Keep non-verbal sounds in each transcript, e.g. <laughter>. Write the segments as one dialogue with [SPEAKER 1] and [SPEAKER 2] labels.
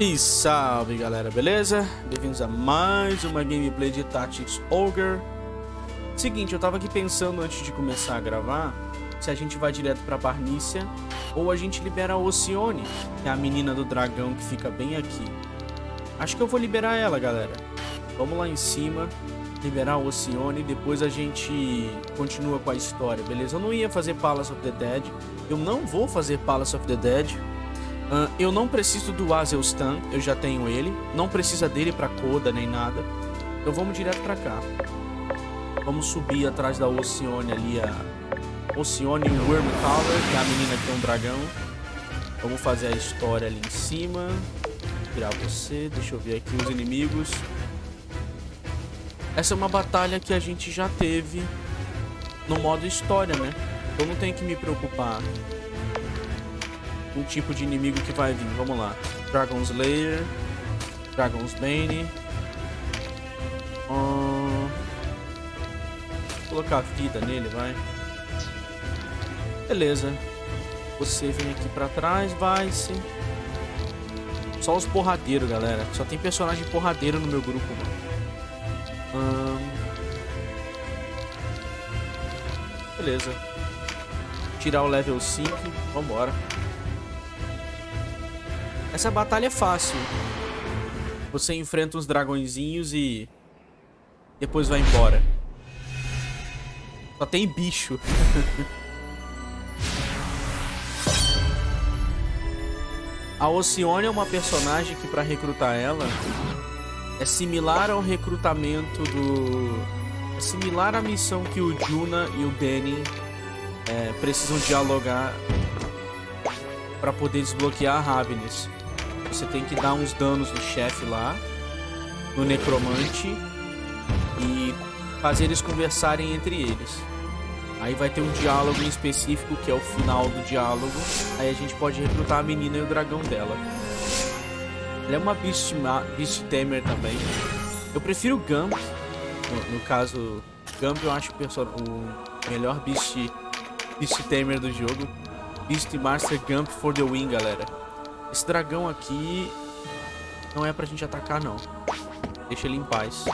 [SPEAKER 1] E salve galera, beleza? Bem-vindos a mais uma gameplay de Tactics Ogre. Seguinte, eu tava aqui pensando antes de começar a gravar Se a gente vai direto pra Barnícia Ou a gente libera a Oceone Que é a menina do dragão que fica bem aqui. Acho que eu vou liberar ela, galera. Vamos lá em cima Liberar a Oceone e depois a gente continua com a história, beleza? Eu não ia fazer Palace of the Dead. Eu não vou fazer Palace of the Dead Uh, eu não preciso do Azelstan, eu já tenho ele. Não precisa dele pra Coda nem nada. Então vamos direto pra cá. Vamos subir atrás da Oceone ali, a Oceone Wormcaller, que é a menina que tem um dragão. Vamos fazer a história ali em cima. Tirar você, deixa eu ver aqui os inimigos. Essa é uma batalha que a gente já teve no modo história, né? Então não tem que me preocupar o tipo de inimigo que vai vir. Vamos lá. Dragon Slayer. Dragon's Bane. Vou colocar vida nele, vai. Beleza. Você vem aqui pra trás, vai-se. Só os porradeiros, galera. Só tem personagem porradeiro no meu grupo, mano. Hum... Beleza. Tirar o level 5. Vambora. Essa batalha é fácil. Você enfrenta uns dragõezinhos e... Depois vai embora. Só tem bicho. <laughs> A Oceone é uma personagem que para recrutar ela é similar ao recrutamento do... É similar à missão que o Juna e o Danny é, precisam dialogar para poder desbloquear a Ravenous. Você tem que dar uns danos no chefe lá, no necromante, e fazer eles conversarem entre eles. Aí vai ter um diálogo em específico, que é o final do diálogo. Aí a gente pode recrutar a menina e o dragão dela. Ela é uma Beast, Beast Tamer também. Eu prefiro Gump. No, no caso, Gump eu acho o melhor Beast, Beast Tamer do jogo. Beast Master Gump for the win, galera. Esse dragão aqui não é pra gente atacar, não. Deixa ele em paz.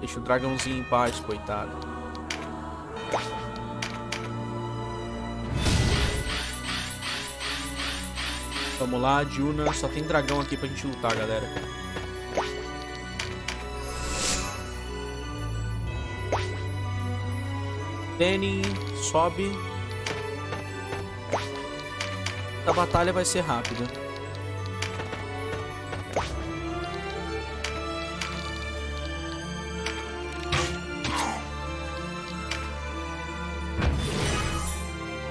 [SPEAKER 1] Deixa o dragãozinho em paz, coitado. Vamos lá, Juna. Só tem dragão aqui pra gente lutar, galera. Danny, sobe. A batalha vai ser rápida.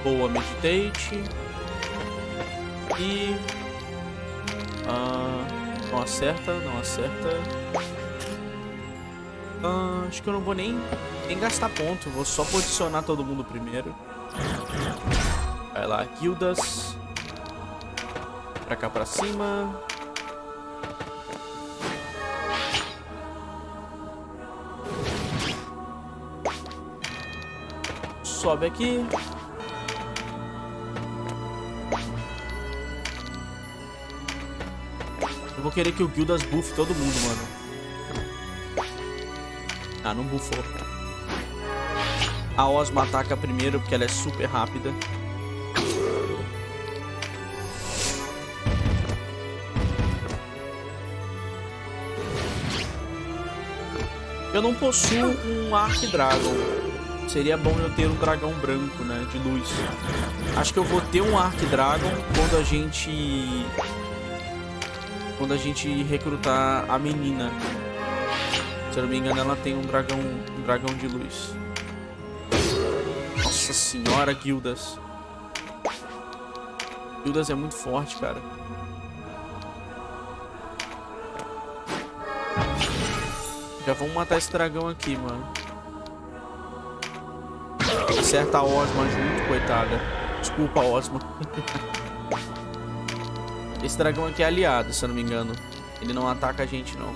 [SPEAKER 1] Boa, meditate. E... Ah, não acerta, não acerta. Ah, acho que eu não vou nem, nem gastar ponto. Vou só posicionar todo mundo primeiro. Vai lá, guildas pra cá pra cima. Sobe aqui. Eu vou querer que o Guildas buff todo mundo, mano. Ah, não buffou. A Osma ataca primeiro porque ela é super rápida. Eu não possuo um Ark Dragon. Seria bom eu ter um dragão branco, né? De luz. Acho que eu vou ter um Ark Dragon quando a gente... Quando a gente recrutar a menina. Se eu não me engano, ela tem um dragão, um dragão de luz. Nossa senhora, Guildas. Guildas é muito forte, cara. Já vamos matar esse dragão aqui, mano. Acerta a Osma junto, coitada. Desculpa, Osma. <laughs> esse dragão aqui é aliado, se eu não me engano. Ele não ataca a gente, não.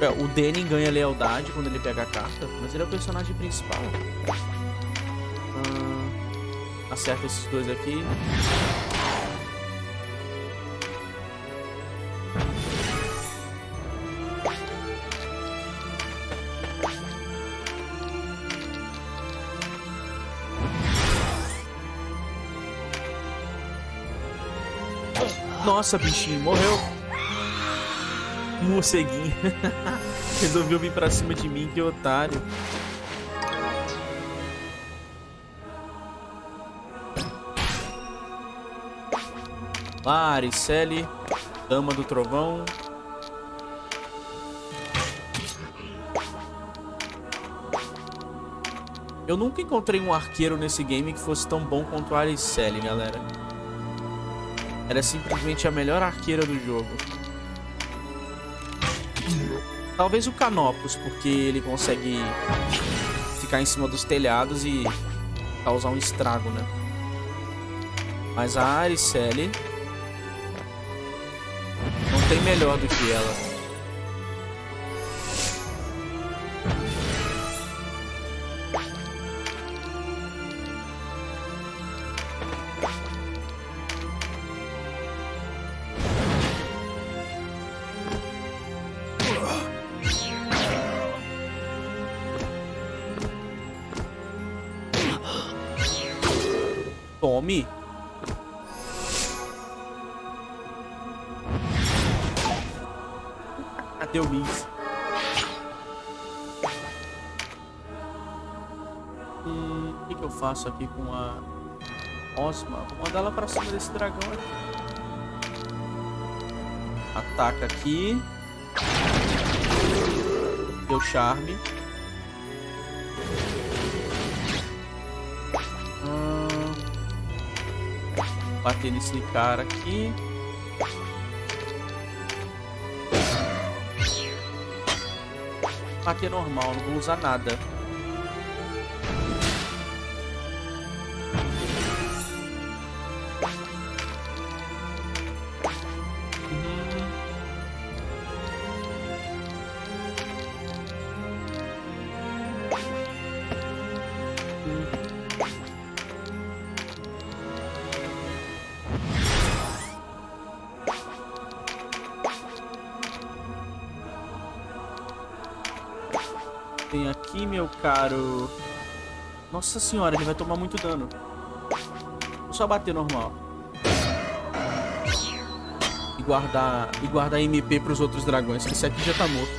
[SPEAKER 1] É, o Danny ganha lealdade quando ele pega a carta, mas ele é o personagem principal. Ah, acerta esses dois aqui. Nossa, bichinho, morreu. Morceguinho. <laughs> Resolveu vir pra cima de mim, que otário. Lá, Aricele, Dama do Trovão. Eu nunca encontrei um arqueiro nesse game que fosse tão bom quanto a Aricele, galera. Ela é simplesmente a melhor arqueira do jogo. Talvez o Canopus, porque ele consegue ficar em cima dos telhados e causar um estrago, né? Mas a Aricele não tem melhor do que ela. O que, que eu faço aqui com a Osma? Vou mandar ela pra cima desse dragão aqui. Ataca aqui. Deu charme. bater nesse cara aqui. Aqui é normal, não vou usar nada. Nossa senhora, ele vai tomar muito dano. Vou só bater normal. E guardar, e guardar MP pros outros dragões, que esse aqui já tá morto.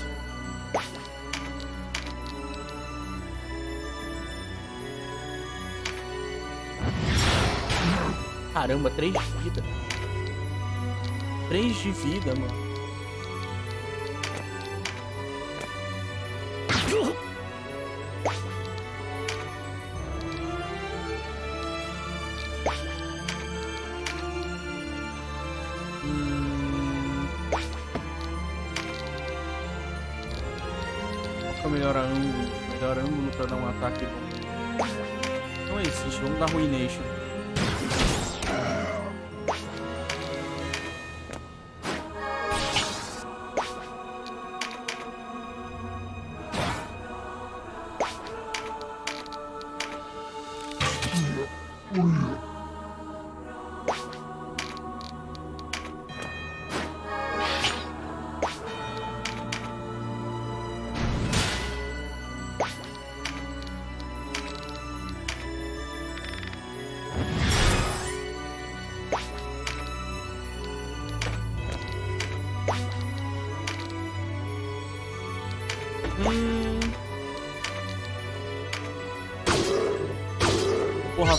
[SPEAKER 1] Caramba, três de vida. Três de vida, mano.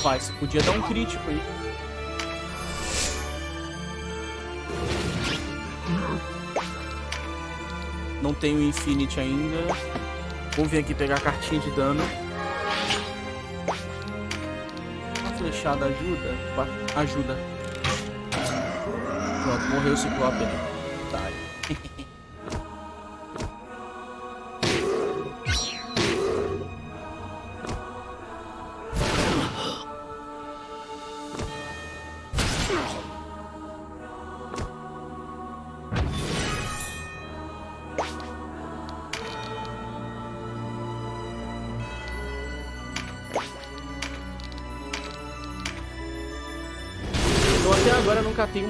[SPEAKER 1] Você podia dar um crítico aí. Não tenho Infinity ainda. Vamos vir aqui pegar a cartinha de dano. A flechada ajuda? Ajuda. Pronto, morreu o Ciclope ali.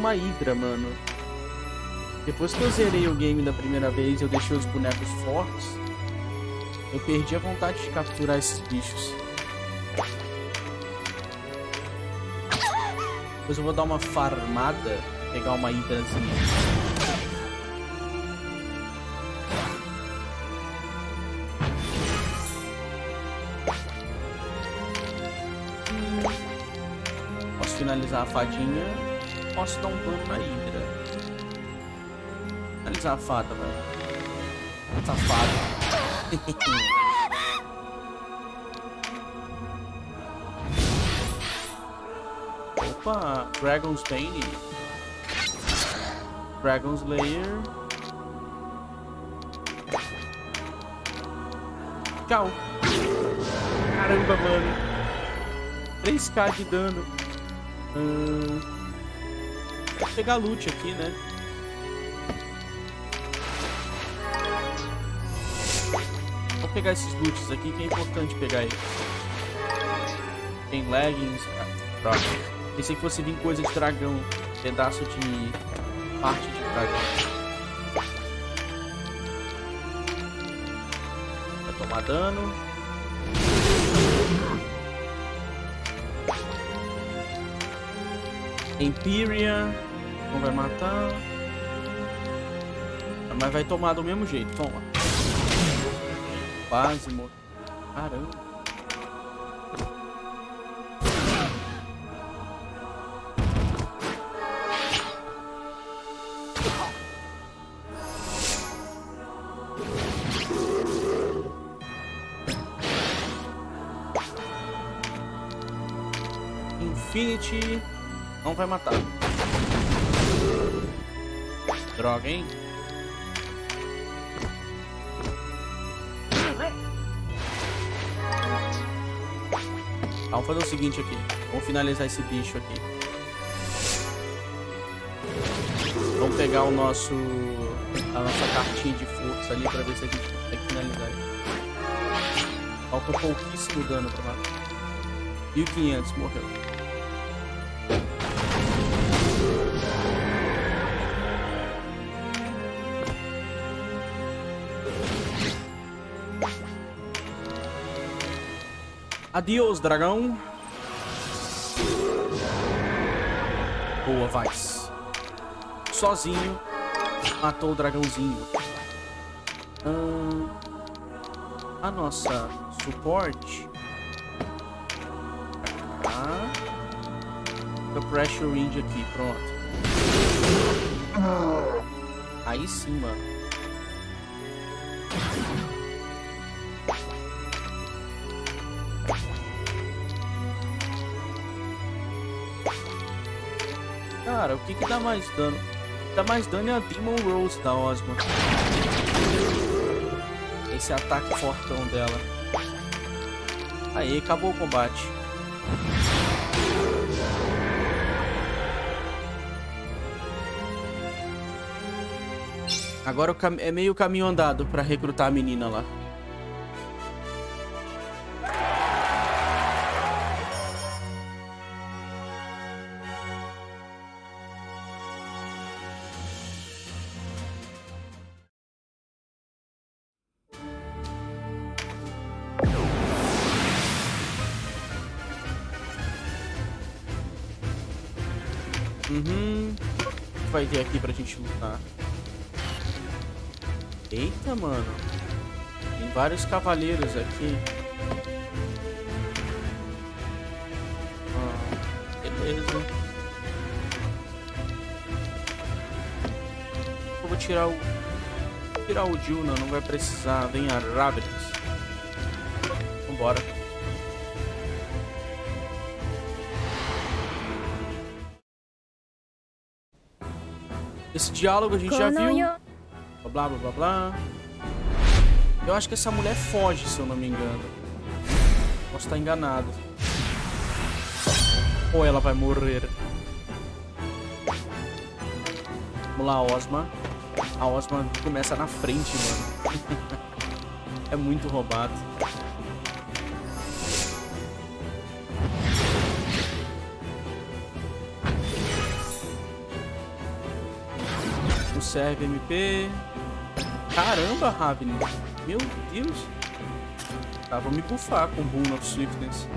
[SPEAKER 1] Uma Hydra, mano. Depois que eu zerei o game da primeira vez eu deixei os bonecos fortes, eu perdi a vontade de capturar esses bichos. Depois eu vou dar uma farmada Pegar uma hidrazinha. Finalizar a fadinha. Posso dar um dano na hidra. Finalizar a fada, velho. Safado. <laughs> Opa, Dragon's Bane. Dragon's Layer. Tchau. Caramba, mano. 3k de dano. Hum... Pegar loot aqui, né? Vou pegar esses loots aqui que é importante pegar eles. Tem leggings. Ah. Pensei que fosse vir coisa de dragão. Pedaço de parte de dragão. Vai tomar dano. Empyrea. Não vai matar. Mas vai tomar do mesmo jeito. Toma. Quase morreu. Caramba. Infinity não vai matar. Droga, hein? Vamos fazer o seguinte aqui. Vamos finalizar esse bicho aqui. Vamos pegar o nosso... A nossa cartinha de força ali pra ver se a gente consegue finalizar. Falta pouquíssimo dano pra matar. 1500 morreu. Adiós, dragão. Boa, vai. Sozinho. Matou o dragãozinho. Hum, a nossa suporte. Ah. O pressure range aqui, pronto. Aí sim, mano. Cara, o que que dá mais dano? Dá mais dano é a Demon Rose da Osma. Esse ataque fortão dela. Aí, acabou o combate. Agora é meio caminho andado pra recrutar a menina lá. Aqui pra gente lutar? Eita, mano. Tem vários cavaleiros aqui. Ah, beleza. Eu vou tirar o... Vou tirar o Juna, não vai precisar. Vem a Ravenous. Vambora. Diálogo a gente já viu. Blá, blá, blá, blá. Eu acho que essa mulher foge, se eu não me engano. Posso estar enganado. Ou ela vai morrer. Vamos lá, Osma. A Osma começa na frente, mano. <laughs> é muito roubado. Serve MP. Caramba, Raven. Meu Deus. Tá, vou me buffar com Boon of Swiftness.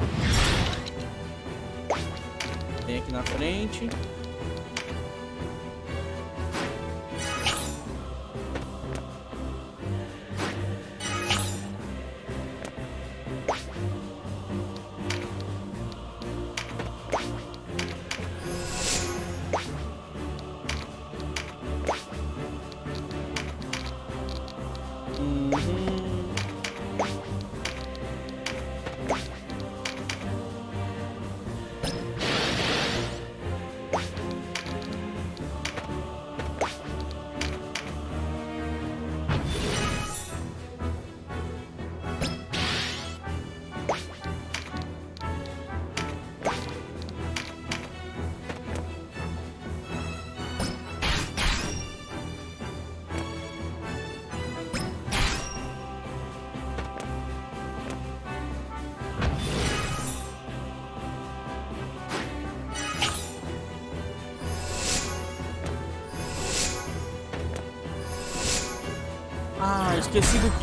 [SPEAKER 1] Vem aqui na frente.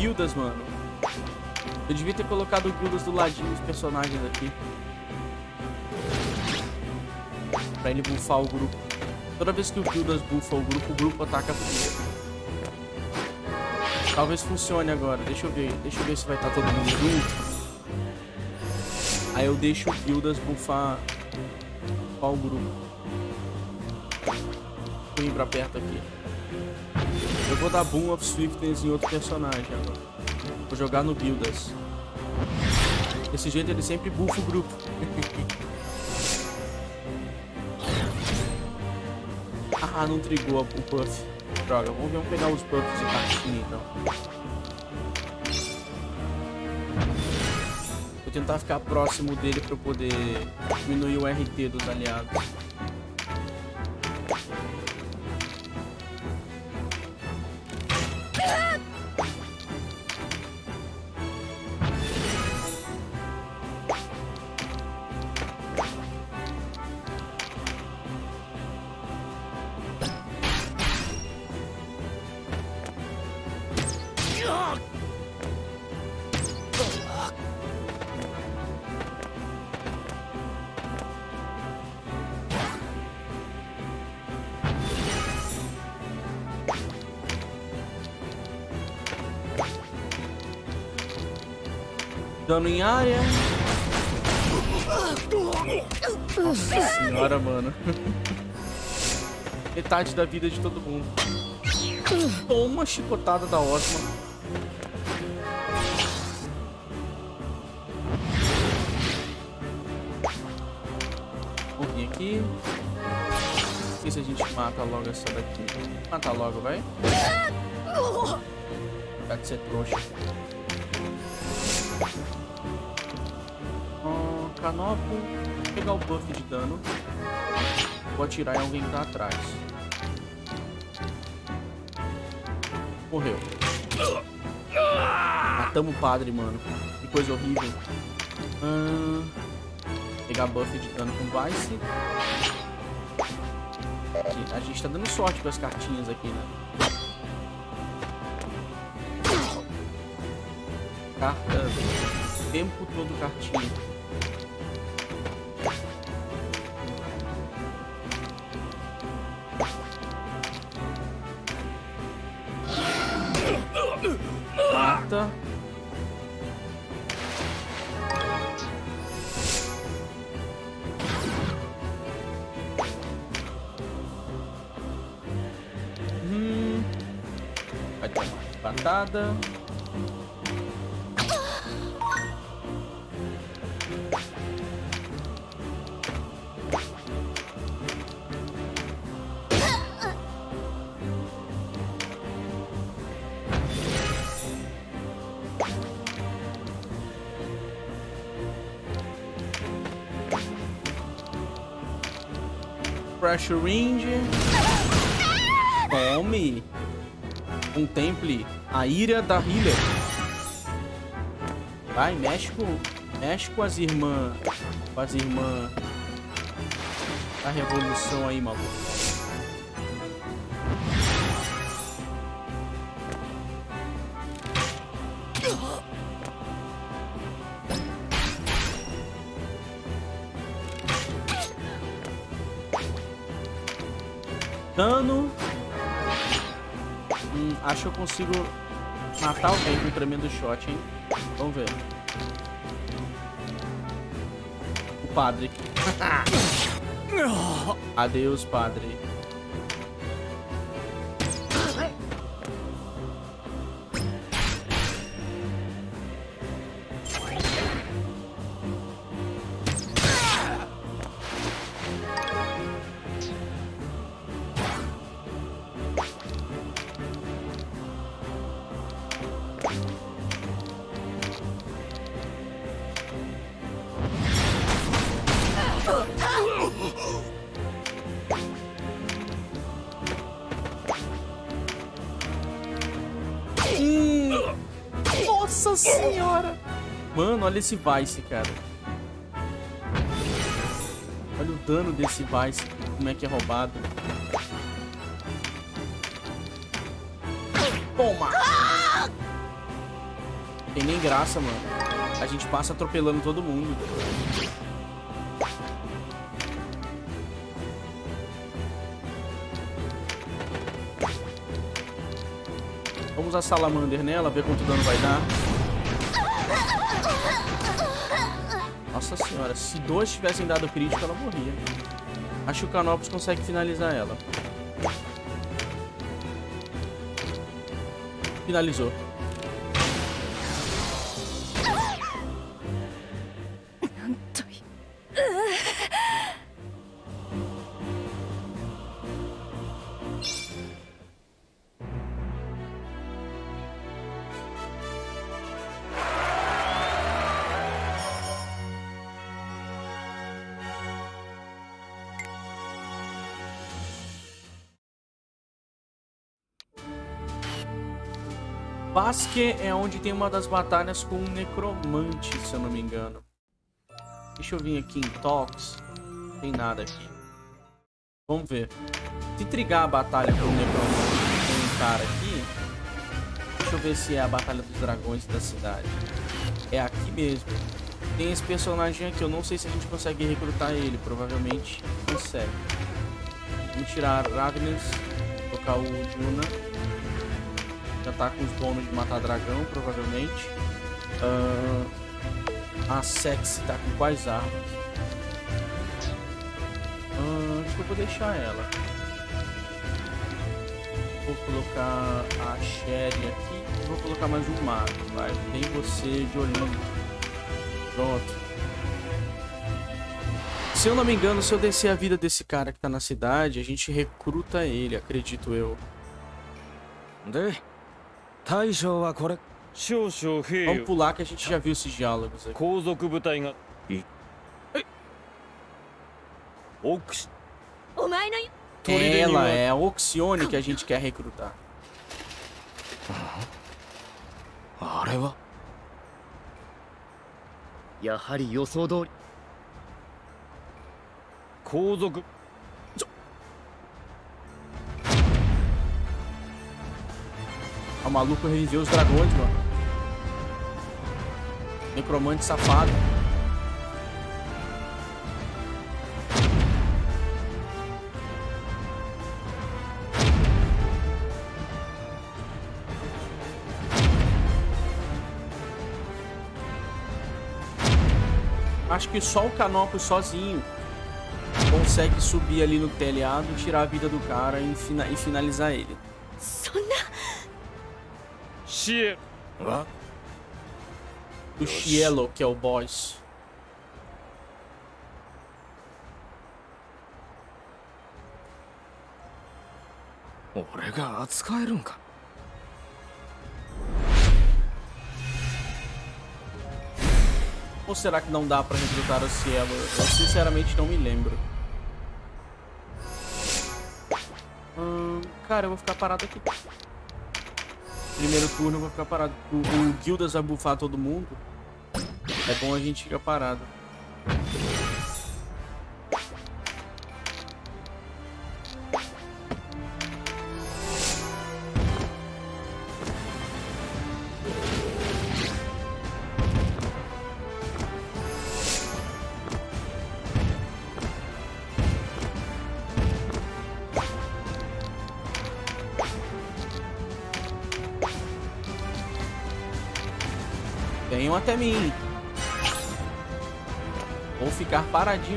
[SPEAKER 1] Guildas, mano. Eu devia ter colocado Guildas do ladinho dos personagens aqui. Pra ele buffar o grupo. Toda vez que o Guildas buffa o grupo, o grupo ataca primeiro. Talvez funcione agora. Deixa eu ver. Deixa eu ver se vai estar todo mundo junto. Aí eu deixo o Guildas buffar o grupo. Vou ir pra perto aqui. Vou dar Boom of Swiftness em outro personagem agora. Vou jogar no Guildas. Desse jeito ele sempre buffa o grupo. <laughs> ah, não trigou o buff. Droga, vamos, vamos pegar os buffs de cartinha então. Vou tentar ficar próximo dele para eu poder diminuir o RT dos aliados. Dano em área. Nossa senhora, mano. <laughs> Metade da vida de todo mundo. Toma chicotada da Osma. Corri aqui. E se a gente mata logo essa daqui? Mata logo, vai. De ser trouxa. Canopo, vou pegar o buff de dano. Vou atirar em alguém que tá atrás. Morreu. Matamos o padre, mano. Que coisa horrível. Hum, pegar buff de dano com Vice. A gente tá dando sorte com as cartinhas aqui, né? Carta. Tempo todo cartinha. Nada. Pressure Range. Tome. Contemple a ira da healer. Vai, mexe com, mexe com as irmãs. Com as irmãs da revolução aí, maluco. Dano. Hum, acho que eu consigo matar alguém com um tremendo shot, hein? Vamos ver. O padre. <laughs> Adeus, padre. Mano, olha esse Vice, cara. Olha o dano desse Vice, como é que é roubado. Toma! Tem nem graça, mano. A gente passa atropelando todo mundo. Vamos usar Salamander nela, ver quanto dano vai dar. Nossa senhora, se dois tivessem dado crítico, ela morria. Acho que o Canopus consegue finalizar ela. Finalizou. Basque é onde tem uma das batalhas com um necromante, se eu não me engano. Deixa eu vir aqui em Tox. Não tem nada aqui. Vamos ver. Se trigar a batalha com o necromante com um cara aqui. Deixa eu ver se é a batalha dos dragões da cidade. É aqui mesmo. Tem esse personagem aqui. Eu não sei se a gente consegue recrutar ele. Provavelmente consegue. Vamos tirar Ravnus. Colocar o Juna. Tá com os bônus de matar dragão, provavelmente. Uh, a Sexy tá com quais armas? Uh, acho que eu vou deixar ela. Vou colocar a Sherry aqui. Vou colocar mais um mago, vai. Tem você de olhinho. Pronto. Se eu não me engano, se eu descer a vida desse cara que tá na cidade, a gente recruta ele, acredito eu.
[SPEAKER 2] De?
[SPEAKER 1] Vamos pular que a gente já viu esses diálogos aqui. Ela é a Oxione que a gente quer recrutar.
[SPEAKER 2] あれはやはり予想通り皇族
[SPEAKER 1] O maluco reviveu os dragões, mano. Necromante safado. Acho que só o Canopus sozinho consegue subir ali no telhado, tirar a vida do cara e, e finalizar ele.
[SPEAKER 2] Cielo. Hã?
[SPEAKER 1] O Cielo, que é o boss. Ou será que não dá pra recrutar o Cielo? Eu sinceramente não me lembro. Hum, cara, eu vou ficar parado aqui primeiro turno eu vou ficar parado. O, o Guildas vai bufar todo mundo. É bom a gente ficar parado.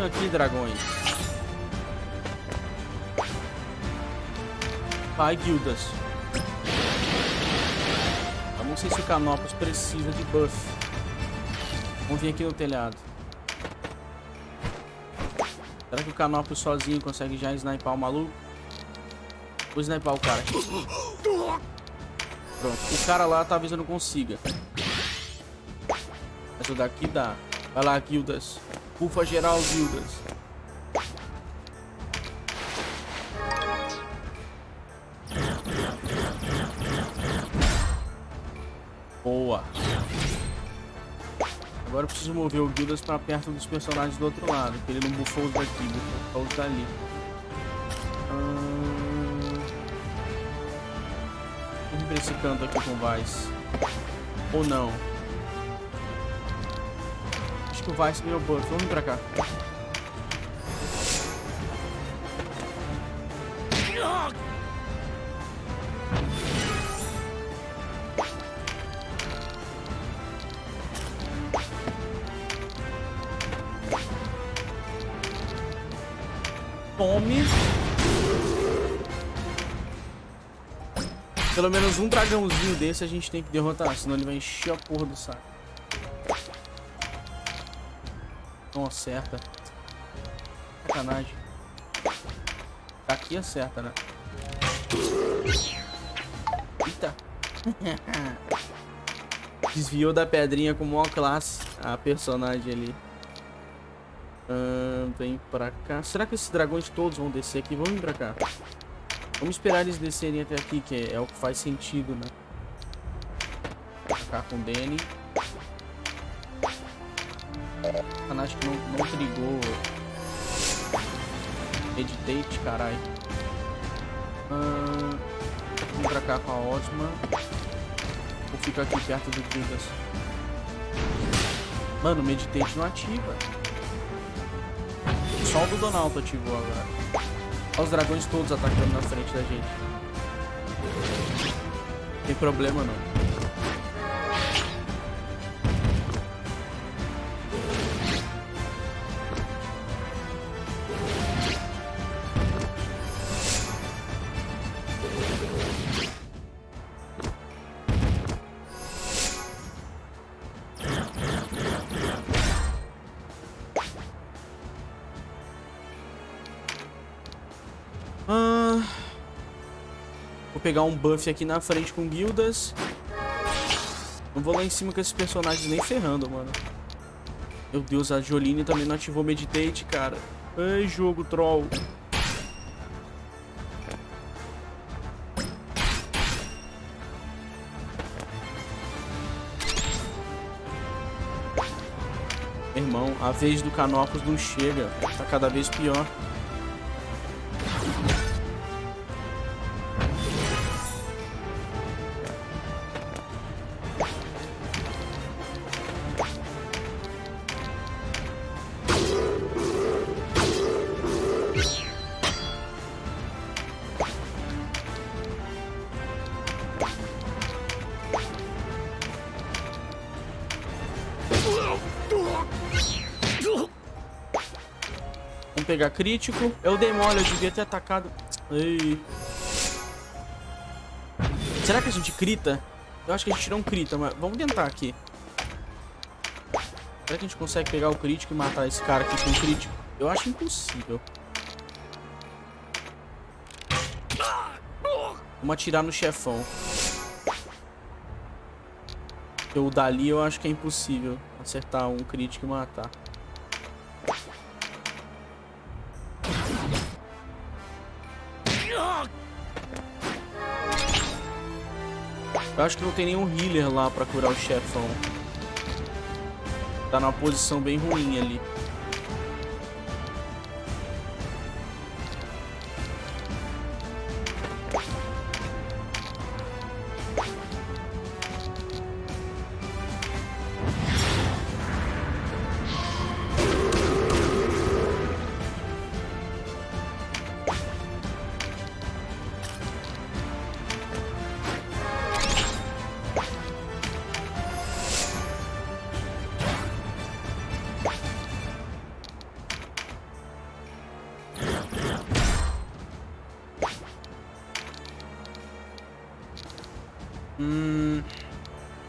[SPEAKER 1] Paradinho aqui, dragões. Vai, guildas. Eu não sei se o Canopus precisa de buff. Vamos vir aqui no telhado. Será que o Canopus sozinho consegue já sniper o maluco? Vou sniper o cara aqui. Pronto. O cara lá talvez eu não consiga. Mas o daqui dá. Vai lá, guildas. Bufa geral, guildas. Boa. Agora eu preciso mover o Guildas pra perto dos personagens do outro lado. Que ele não bufou os daqui, bufou os dali. Hum... Vamos ver esse canto aqui com o Vice. Ou não. Que o Vice ganhou buff. Vamos pra cá. Tome. Pelo menos um dragãozinho desse a gente tem que derrotar, senão ele vai encher a porra do saco. Não acerta. Sacanagem. Aqui acerta, né? Eita. <laughs> Desviou da pedrinha com maior classe a personagem ali. Vem pra cá. Será que esses dragões todos vão descer aqui? Vamos vir pra cá. Vamos esperar eles descerem até aqui, que é o que faz sentido, né? Pra cá com o Danny. Sacanagem que não, não trigou. Meditate, caralho. Uh, vamos pra cá com a Osma. Ou fica aqui perto do Judas. Mano, Meditate não ativa. Só o do Donaldo ativou agora. Olha os dragões todos atacando na frente da gente. Não tem problema não. Pegar um buff aqui na frente com guildas. Não vou lá em cima com esses personagens nem ferrando, mano. Meu Deus, a Jolene também não ativou Meditate, cara. Ai, jogo troll. Irmão, a vez do Canopus não chega. Tá cada vez pior. Pegar crítico. Eu dei mole, eu devia ter atacado. Ei. Será que a gente crita? Eu acho que a gente não crita, mas vamos tentar aqui. Será que a gente consegue pegar o crítico e matar esse cara aqui com crítico? Eu acho impossível. Vamos atirar no chefão. O dali eu acho que é impossível acertar um crítico e matar. Eu acho que não tem nenhum healer lá pra curar o chefão. Tá numa posição bem ruim ali.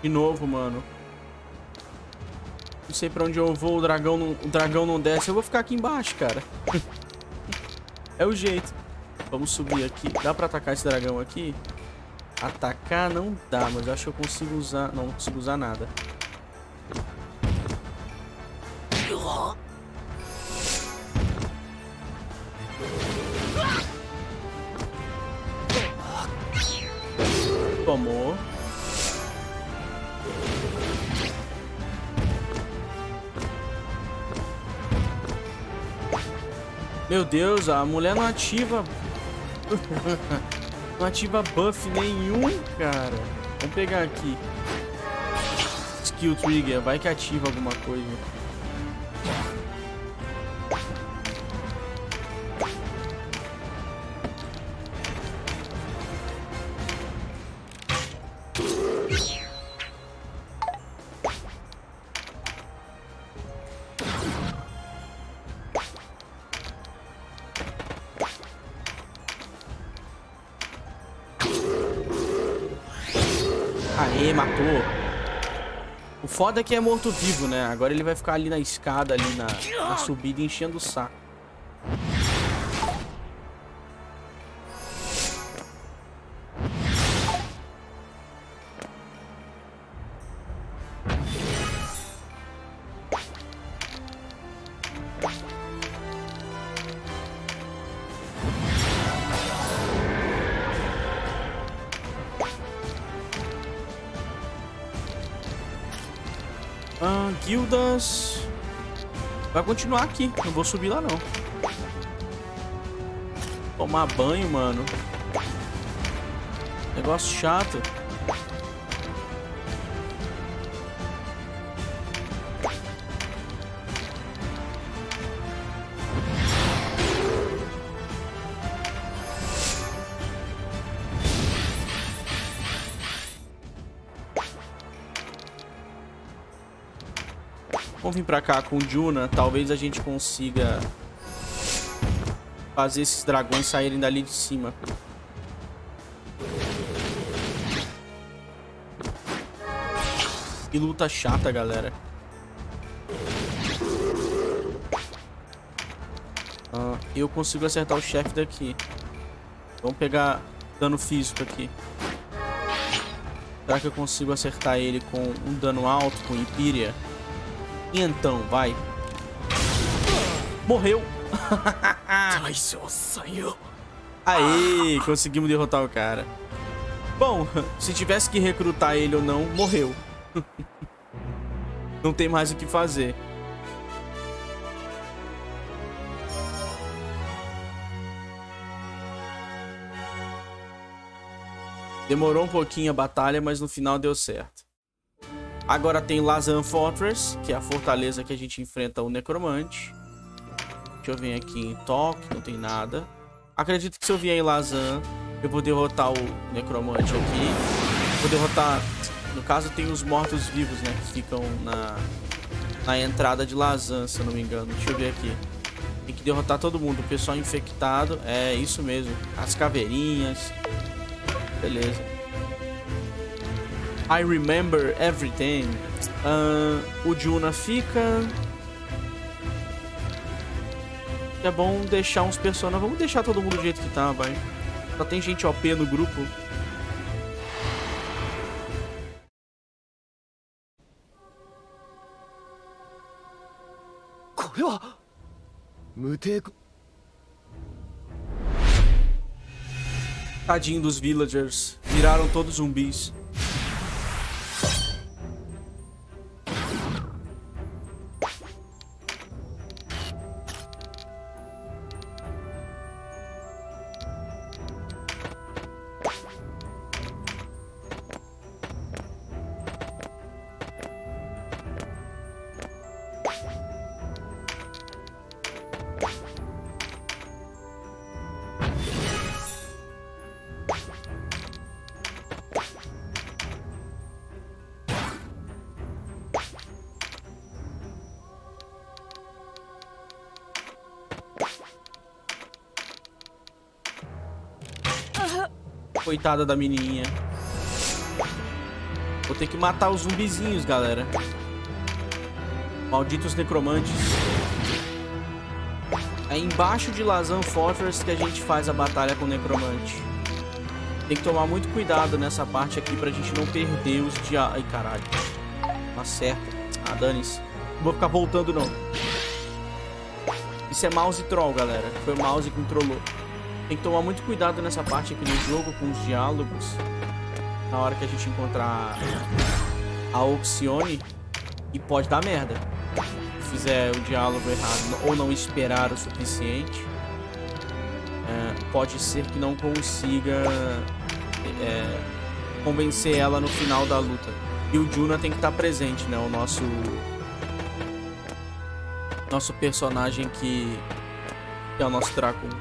[SPEAKER 1] De novo, mano. Não sei pra onde eu vou, o dragão não, o dragão não desce. Eu vou ficar aqui embaixo, cara. <laughs> é o jeito. Vamos subir aqui. Dá pra atacar esse dragão aqui? Atacar não dá, mas eu acho que eu consigo usar... Não, não consigo usar nada. Meu Deus, a mulher não ativa... <laughs> não ativa buff nenhum, cara. Vamos pegar aqui. Skill Trigger, vai que ativa alguma coisa. Foda é que é morto-vivo, né? Agora ele vai ficar ali na escada, ali na, na subida, enchendo o saco. Continuar aqui, não vou subir lá não. Tomar banho, mano. Negócio chato. Vir pra cá com Juna. Talvez a gente consiga fazer esses dragões saírem dali de cima. Que luta chata, galera. Ah, eu consigo acertar o chefe daqui. Vamos pegar dano físico aqui. Será que eu consigo acertar ele com um dano alto, com Imperia? Então, vai. Morreu. <laughs> Aê, conseguimos derrotar o cara. Bom, <laughs> se tivesse que recrutar ele ou não, morreu. <laughs> não tem mais o que fazer. Demorou um pouquinho a batalha, mas no final deu certo. Agora tem Lazan Fortress, que é a fortaleza que a gente enfrenta o Necromante. Deixa eu vir aqui em Tok, não tem nada. Acredito que se eu vier em Lazan, eu vou derrotar o Necromante aqui. Vou derrotar... No caso, tem os mortos-vivos, né? Que ficam na, na entrada de Lazan, se eu não me engano. Deixa eu ver aqui. Tem que derrotar todo mundo. O pessoal infectado. É isso mesmo. As caveirinhas. Beleza. I remember everything. Uh, o Juna fica. É bom deixar uns personagens. Vamos deixar todo mundo do jeito que tá, vai. Só tem gente OP no grupo. Tadinho dos villagers. Viraram todos zumbis. Coitada da menininha. Vou ter que matar os zumbizinhos, galera. Malditos necromantes. É embaixo de Lazan Fortress que a gente faz a batalha com o necromante. Tem que tomar muito cuidado nessa parte aqui pra gente não perder os dia... Ai, caralho. Acerta. Ah, dane-se. Não vou ficar voltando, não. Isso é mouse troll, galera. Foi o mouse que controlou. Tem que tomar muito cuidado nessa parte aqui do jogo com os diálogos. Na hora que a gente encontrar a Oxione. E pode dar merda. Se fizer o diálogo errado ou não esperar o suficiente. É, pode ser que não consiga é, convencer ela no final da luta. E o Juna tem que estar presente, né? O nosso nosso personagem que, que é o nosso Drácula.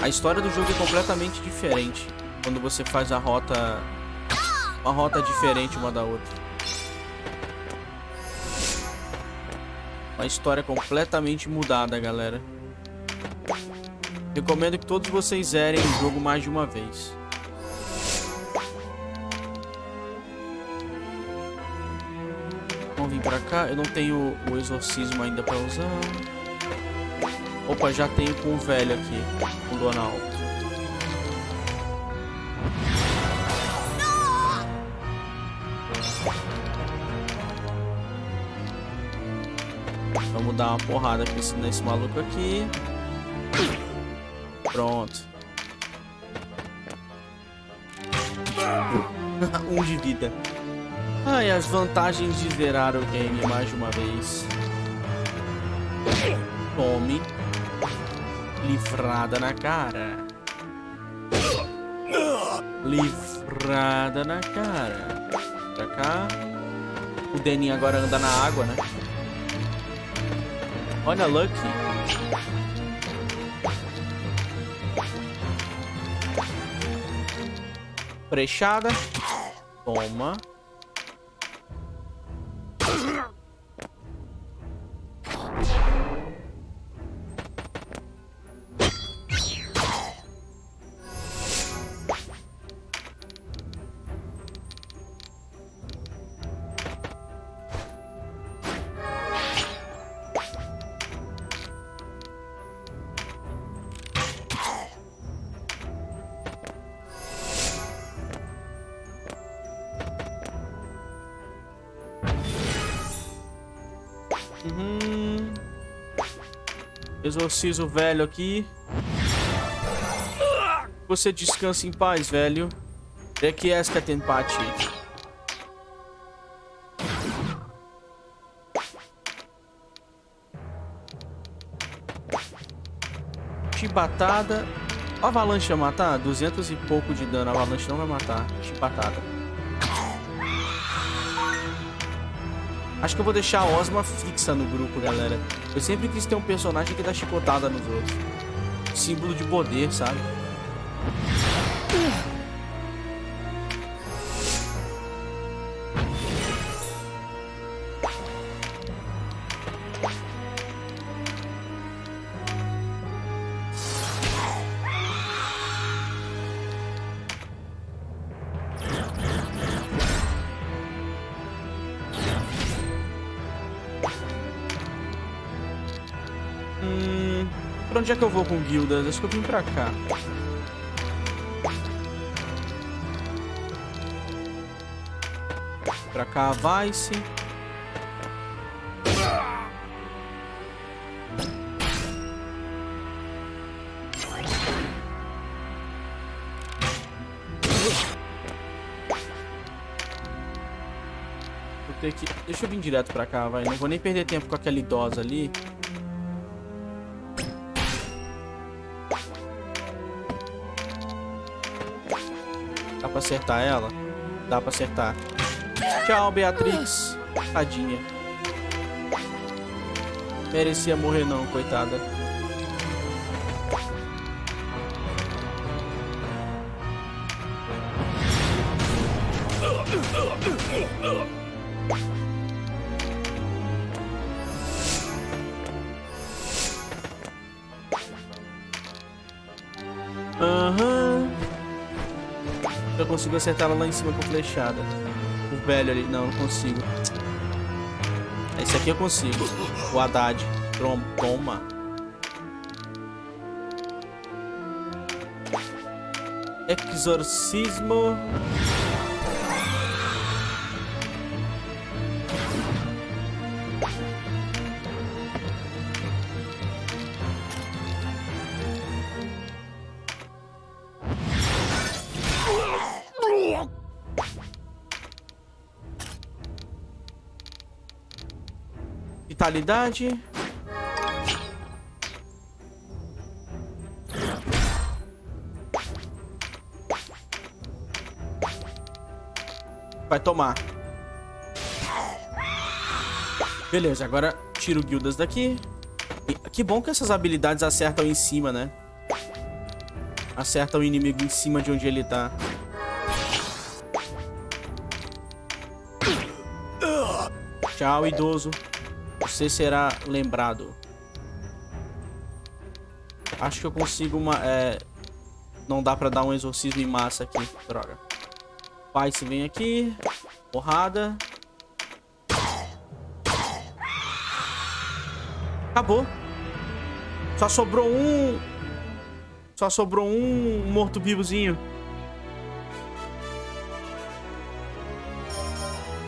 [SPEAKER 1] A história do jogo é completamente diferente quando você faz a rota uma rota diferente uma da outra. Uma história completamente mudada, galera. Recomendo que todos vocês zerem o jogo mais de uma vez. Vamos vir pra cá. Eu não tenho o exorcismo ainda pra usar. Opa, já tenho com o velho aqui. Com o Donald. Vamos dar uma porrada aqui nesse maluco aqui. Pronto. <laughs> um de vida. Ai, as vantagens de zerar o game mais de uma vez. Tome. Livrada na cara. Livrada na cara. Pra cá. O Danny agora anda na água, né? Olha, Lucky. Frechada. Toma. Exorcizo velho aqui. Você descansa em paz, velho. Requiesca tempate. Chibatada. Avalanche vai matar? 200 e pouco de dano. Avalanche não vai matar. Chibatada. Acho que eu vou deixar a Osma fixa no grupo, galera. Eu sempre quis ter um personagem que dá chicotada nos outros. Símbolo de poder, sabe? Pra onde é que eu vou com guildas? Acho que eu vim pra cá. Pra cá, vai-se. Que... Deixa eu vir direto pra cá, vai. Não vou nem perder tempo com aquela idosa ali. Acertar ela? Dá pra acertar. Tchau, Beatrix. Tadinha. Merecia morrer não, coitada. Acertar ela lá em cima com flechada. O velho ali. Não, não consigo. Esse aqui eu consigo. O Haddad. Toma. Exorcismo. Vitalidade. Vai tomar. Beleza, agora tiro guildas daqui. E, que bom que essas habilidades acertam em cima, né? Acertam o inimigo em cima de onde ele tá. Tchau, idoso. Você será lembrado. Acho que eu consigo uma... É... Não dá pra dar um exorcismo em massa aqui. Droga. Pai, se vem aqui. Porrada. Acabou. Só sobrou um... Só sobrou um morto-vivozinho.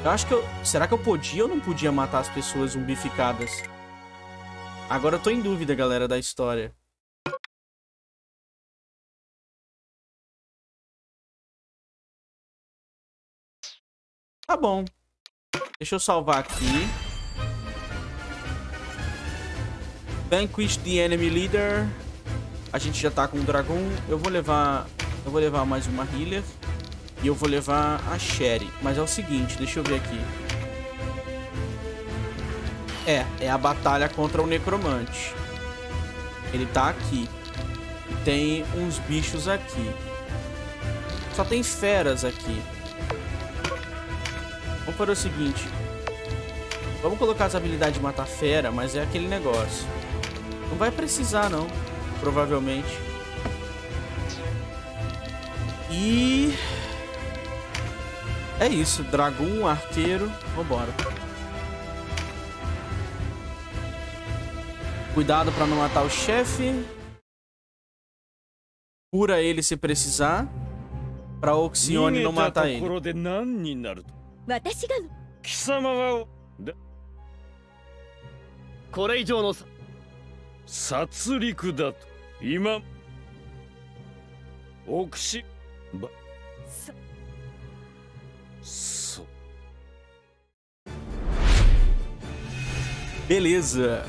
[SPEAKER 1] Eu acho que eu... Será que eu podia ou não podia matar as pessoas zumbificadas? Agora eu tô em dúvida, galera, da história. Tá bom. Deixa eu salvar aqui. Vanquish the enemy leader. A gente já tá com o dragão. Eu vou levar... Eu vou levar mais uma healer. E eu vou levar a Sherry. Mas é o seguinte, deixa eu ver aqui. É, é a batalha contra o Necromante. Ele tá aqui. Tem uns bichos aqui. Só tem feras aqui. Vamos fazer o seguinte. Vamos colocar as habilidades de matar fera, mas é aquele negócio. Não vai precisar, não. Provavelmente. E... É isso, dragão, arqueiro, vambora. Cuidado pra não matar o chefe. Cura ele se precisar. Pra Oxione não matar ele.
[SPEAKER 3] 私
[SPEAKER 1] Beleza.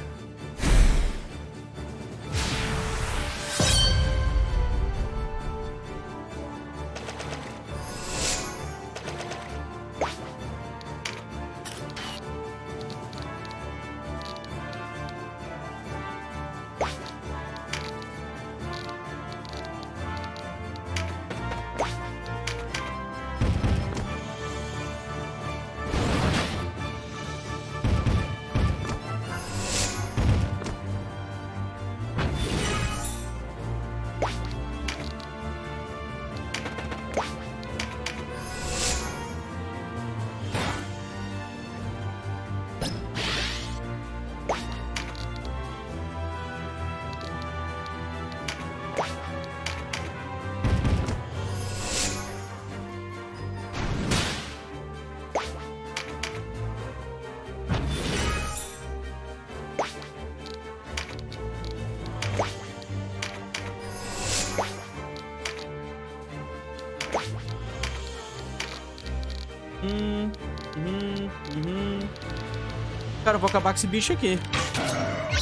[SPEAKER 1] Vou acabar com esse bicho aqui.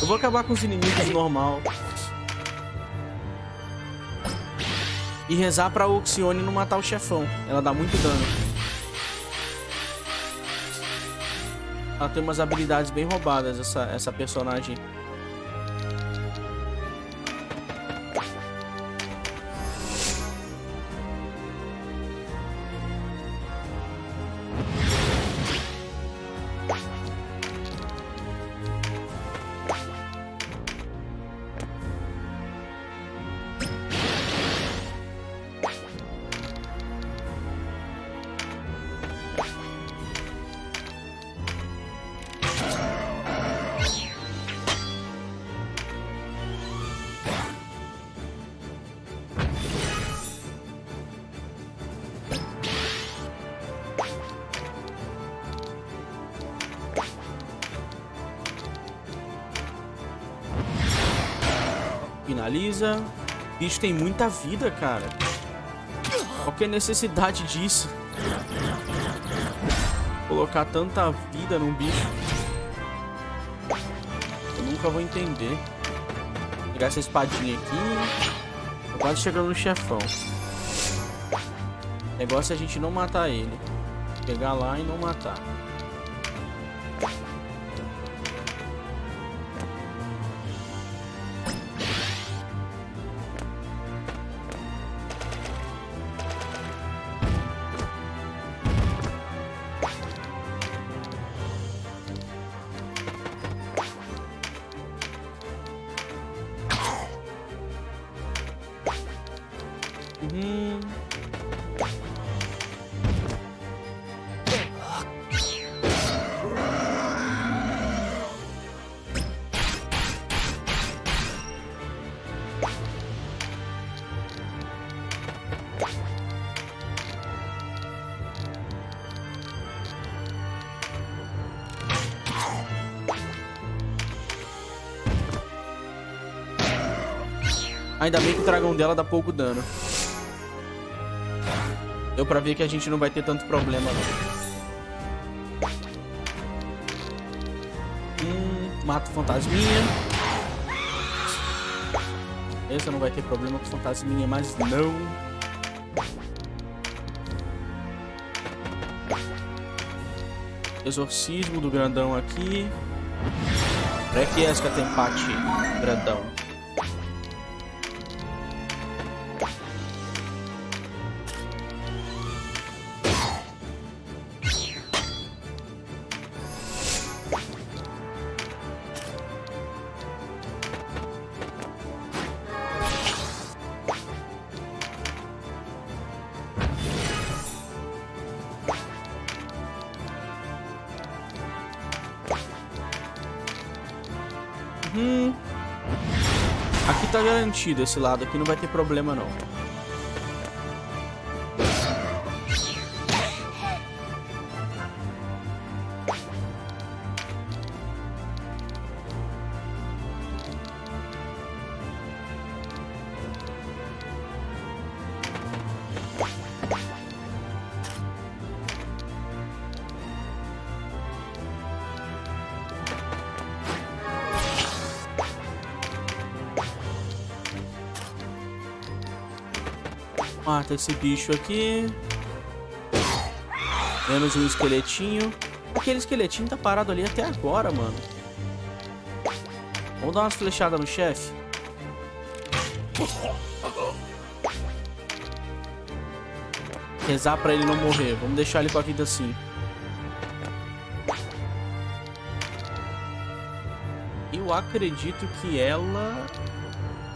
[SPEAKER 1] Eu vou acabar com os inimigos normal. E rezar pra Oxione não matar o chefão. Ela dá muito dano. Ela tem umas habilidades bem roubadas, essa, essa personagem. Bicho tem muita vida, cara. Qual que é a necessidade disso? Colocar tanta vida num bicho. Eu nunca vou entender. Vou pegar essa espadinha aqui. Tô quase chegando no chefão. O negócio é a gente não matar ele. Pegar lá e não matar. Ainda bem que o dragão dela dá pouco dano. Deu pra ver que a gente não vai ter tanto problema, não. Hum, mata o fantasminha. Esse não vai ter problema com fantasminha, mas não. Exorcismo do grandão aqui. Requiesca tem empate grandão. Garantido esse lado aqui, não vai ter problema não. Mata esse bicho aqui. Menos um esqueletinho. Aquele esqueletinho tá parado ali até agora, mano. Vamos dar umas flechadas no chefe. Rezar pra ele não morrer. Vamos deixar ele com a vida assim. Eu acredito que ela...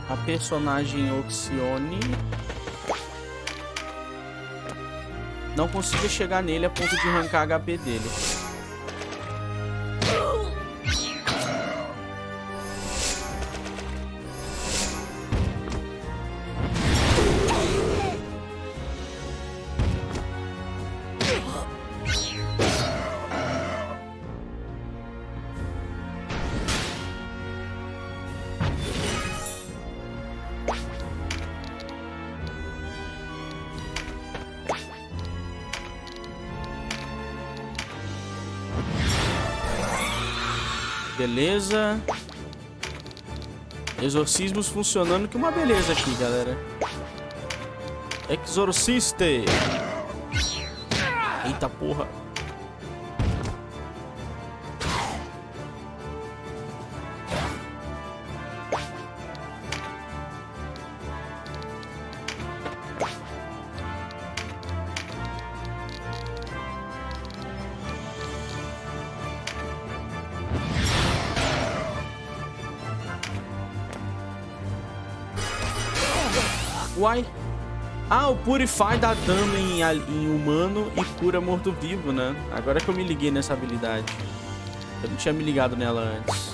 [SPEAKER 1] A personagem Oxione não consiga chegar nele a ponto de arrancar HP dele. Beleza. Exorcismos funcionando que uma beleza aqui, galera. Exorciste. Eita porra. Purify dá dano em, em humano e cura morto-vivo, né? Agora que eu me liguei nessa habilidade. Eu não tinha me ligado nela antes.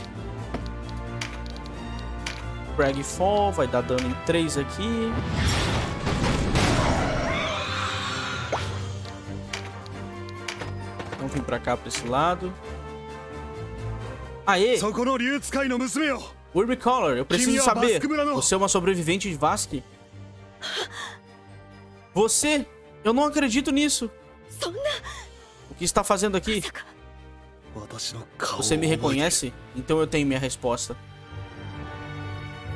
[SPEAKER 1] Frag Fall vai dar dano em 3 aqui. Vamos vir pra cá, pra esse lado. Aê! Collar, eu preciso saber. Você é uma sobrevivente de Vask? Você? Eu não acredito nisso. O que está fazendo aqui? Você me reconhece? Então eu tenho minha resposta.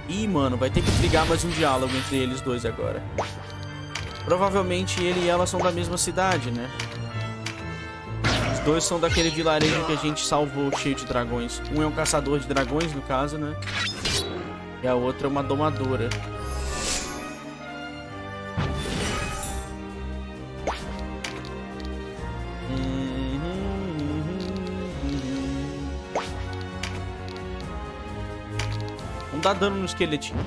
[SPEAKER 1] Ih, mano, vai ter que brigar mais um diálogo entre eles dois agora. Provavelmente ele e ela são da mesma cidade, né? Os dois são daquele vilarejo que a gente salvou cheio de dragões. Um é um caçador de dragões, no caso, né? E a outra é uma domadora. Dá dano no esqueletinho.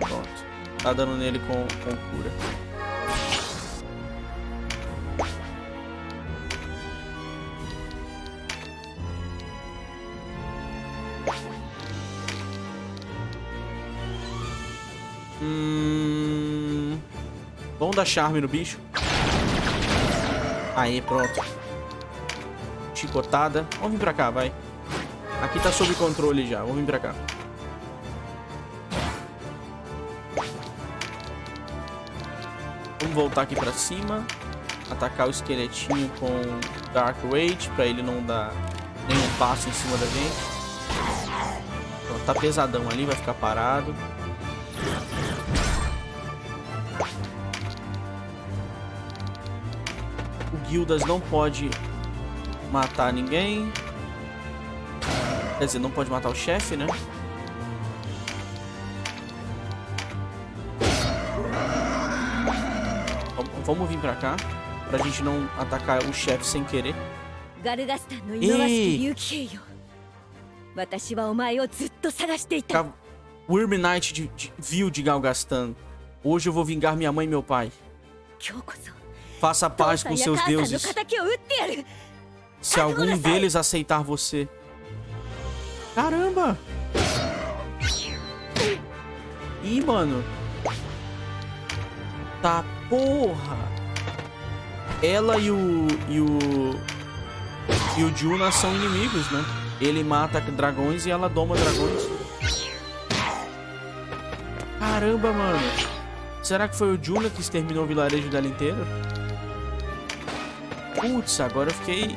[SPEAKER 1] Pronto. Dá dano nele com, com cura. Hum... Vamos dar charme no bicho. Aí, pronto. Chicotada. Vamos vir pra cá, vai. Aqui tá sob controle já. Vamos vir pra cá. Vamos voltar aqui pra cima. Atacar o esqueletinho com Dark Rage pra ele não dar nenhum passo em cima da gente. Tá pesadão ali, vai ficar parado. O Guildas não pode matar ninguém. Quer dizer, não pode matar o chefe, né? Vamos vir pra cá. Pra gente não atacar o chefe sem querer. Ei! Wyrm Knight de, de, viu de Galgastan. Hoje eu vou vingar minha mãe e meu pai. Faça paz com seus deuses. Se algum deles aceitar você. Caramba! Ih, mano. Tá, porra. Ela e o... E o... E o Juna são inimigos, né? Ele mata dragões e ela doma dragões. Caramba, mano. Será que foi o Juna que exterminou o vilarejo dela inteiro? Putz, agora eu fiquei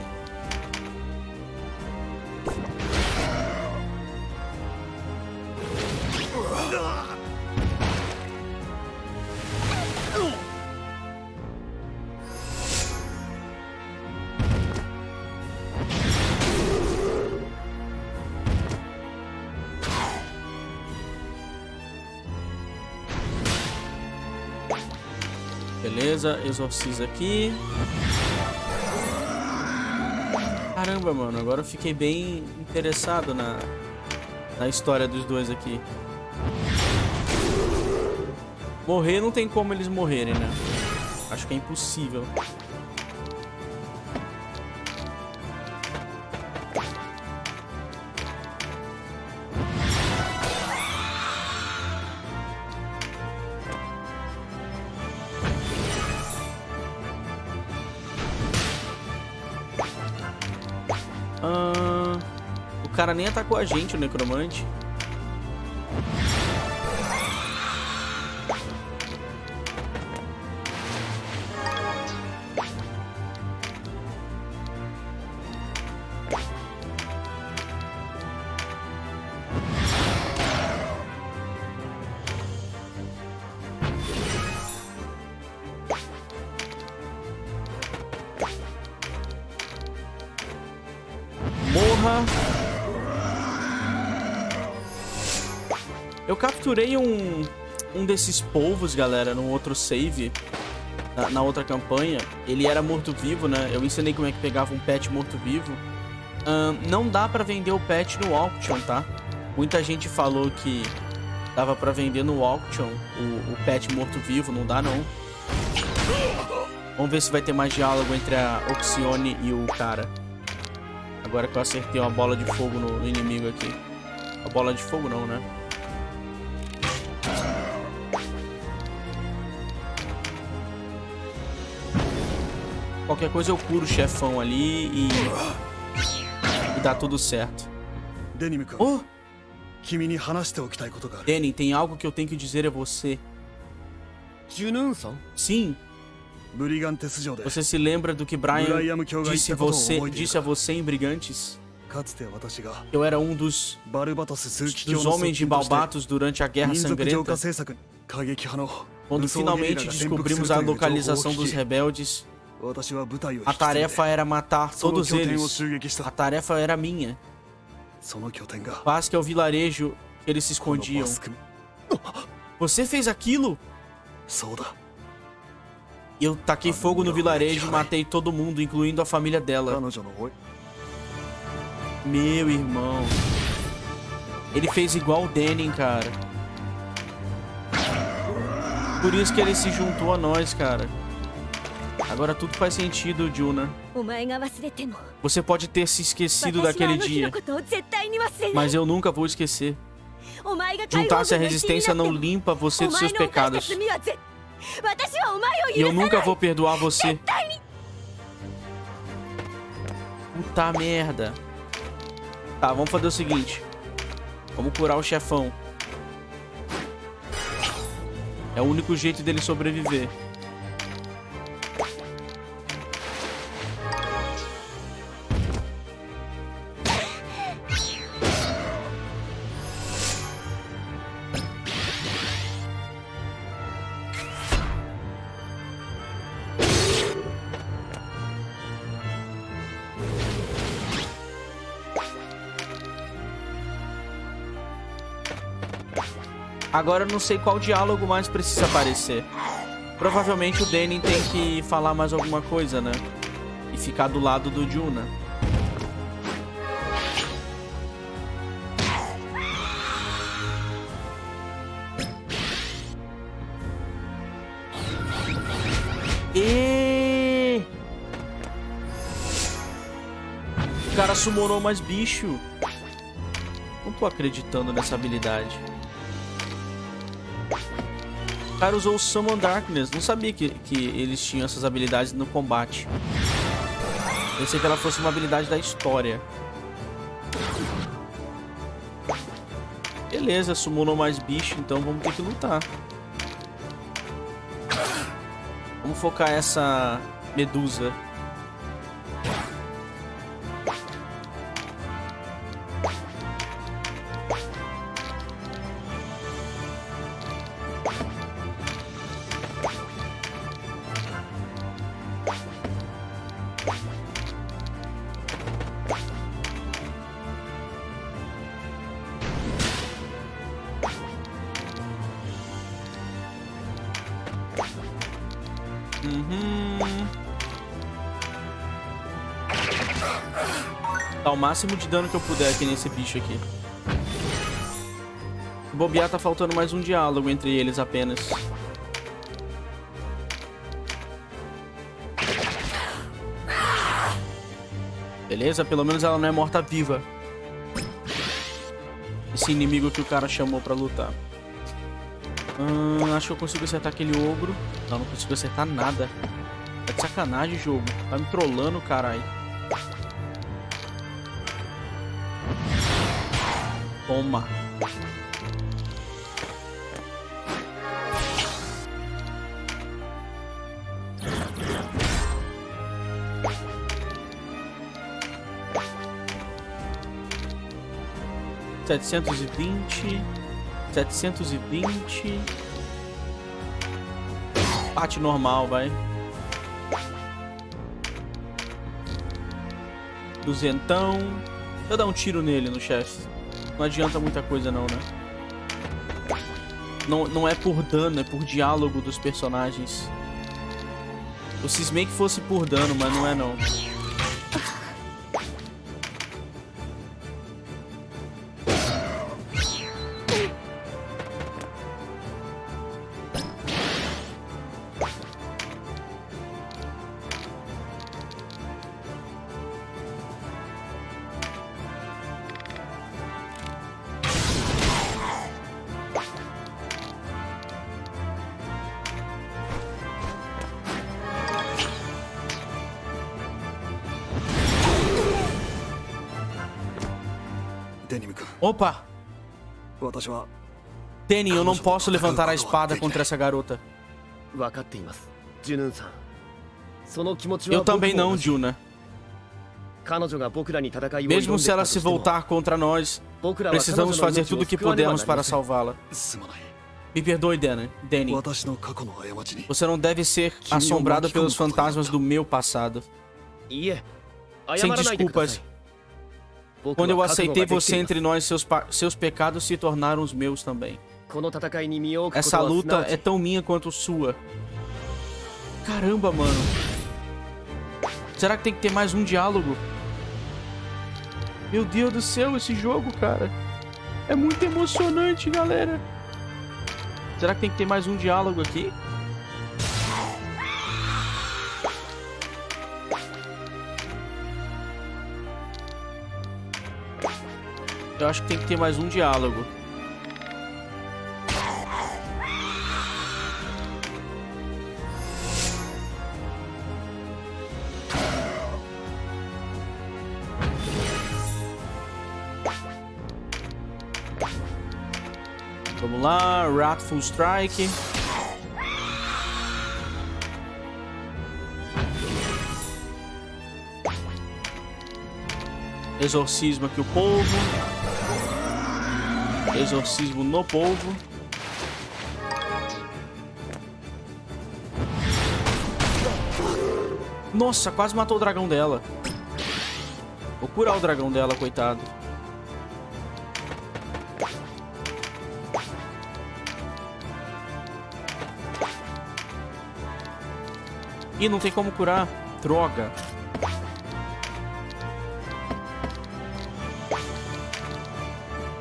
[SPEAKER 1] Beleza, exorciza aqui. Caramba, mano, agora eu fiquei bem interessado na, na história dos dois aqui. Morrer não tem como eles morrerem, né? Acho que é impossível. Nem atacou a gente, o necromante. Capturei um, um desses polvos, galera, no outro save, na, na outra campanha. Ele era morto-vivo, né? Eu ensinei como é que pegava um pet morto-vivo. Não dá pra vender o pet no auction, tá? Muita gente falou que dava pra vender no auction o, o pet morto-vivo, não dá não. Vamos ver se vai ter mais diálogo entre a Oxione e o cara. Agora que eu acertei uma bola de fogo no, no inimigo aqui. A bola de fogo não, né? Qualquer coisa eu curo o chefão ali e... E dá tudo certo. Oh, Danny, tem algo que eu tenho que dizer a você. Sim. Você se lembra do que Brian disse, você, disse a você em Brigantes? Eu era um dos, dos homens de Balbatos durante a Guerra Sangrenta. Quando finalmente descobrimos a localização dos rebeldes, a tarefa era matar todos eles. A tarefa era minha. Basque é o vilarejo que eles se escondiam. Você fez aquilo? Eu taquei fogo no vilarejo e matei todo mundo, incluindo a família dela. Meu irmão. Ele fez igual o Denin, cara. Por isso que ele se juntou a nós, cara. Agora tudo faz sentido, Juna. Você pode ter se esquecido daquele dia, mas eu nunca vou esquecer. Juntar-se à resistência não limpa você dos seus pecados. E eu nunca vou perdoar você. Puta merda. Tá, vamos fazer o seguinte. Vamos curar o chefão. É o único jeito dele sobreviver. Agora eu não sei qual diálogo mais precisa aparecer. Provavelmente o Danny tem que falar mais alguma coisa, né? E ficar do lado do Juna. E... O cara summonou mais bicho. Não tô acreditando nessa habilidade. O cara usou o Summon Darkness. Não sabia que, que eles tinham essas habilidades no combate. Pensei que ela fosse uma habilidade da história. Beleza, summonou mais bicho, então vamos ter que lutar. Vamos focar essa medusa. Máximo de dano que eu puder aqui nesse bicho aqui. Bobear tá faltando mais um diálogo entre eles apenas. Beleza? Pelo menos ela não é morta-viva. Esse inimigo que o cara chamou pra lutar. Hum, acho que eu consigo acertar aquele ogro. Não, não consigo acertar nada. Tá de sacanagem, jogo. Tá me trollando, caralho. Toma. Setecentos e vinte, setecentos e vinte. Parte normal, vai. Duzentão. Eu dar um tiro nele, no chefe. Não adianta muita coisa não, né? Não, não é por dano, é por diálogo dos personagens. Eu cismei que fosse por dano, mas não é não. Opa! Danny, eu não posso levantar a espada contra essa garota. Eu também não, Juna. Mesmo se ela se voltar contra nós, precisamos fazer tudo o que pudermos para salvá-la. Me perdoe. Danny. Você não deve ser assombrado pelos fantasmas do meu passado. Sem desculpas. Quando eu aceitei você entre nós, seus, seus pecados se tornaram os meus também. Essa luta é tão minha quanto sua. Caramba, mano. Será que tem que ter mais um diálogo? Meu Deus do céu, esse jogo, cara. É muito emocionante, galera. Será que tem que ter mais um diálogo aqui? Eu acho que tem que ter mais um diálogo. Vamos lá, Wrathful Strike. Exorcismo aqui o povo. Exorcismo no povo. Nossa, quase matou o dragão dela. Vou curar o dragão dela, coitado. Ih, não tem como curar. Droga.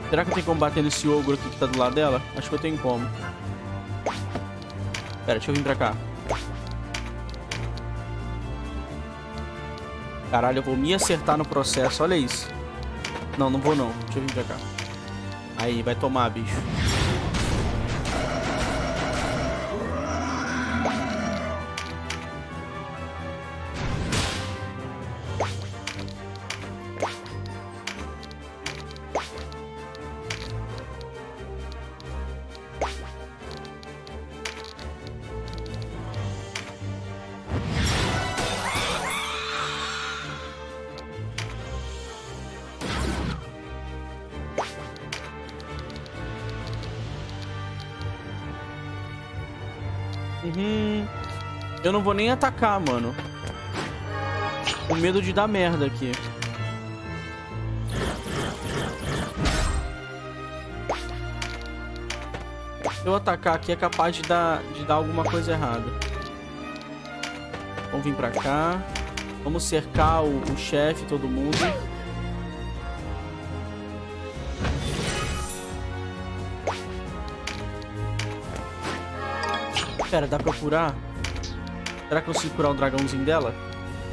[SPEAKER 1] Será que eu tenho como bater nesse ogro aqui que tá do lado dela? Acho que eu tenho como. Pera, deixa eu vir pra cá. Caralho, eu vou me acertar no processo. Olha isso. Não, não vou não. Deixa eu vir pra cá. Aí, vai tomar, bicho. Não vou nem atacar, mano. Com medo de dar merda aqui. Se eu atacar aqui é capaz de dar, de dar alguma coisa errada. Vamos vir pra cá. Vamos cercar o, o chefe, todo mundo. Pera, dá pra curar? Será que eu consigo curar o dragãozinho dela?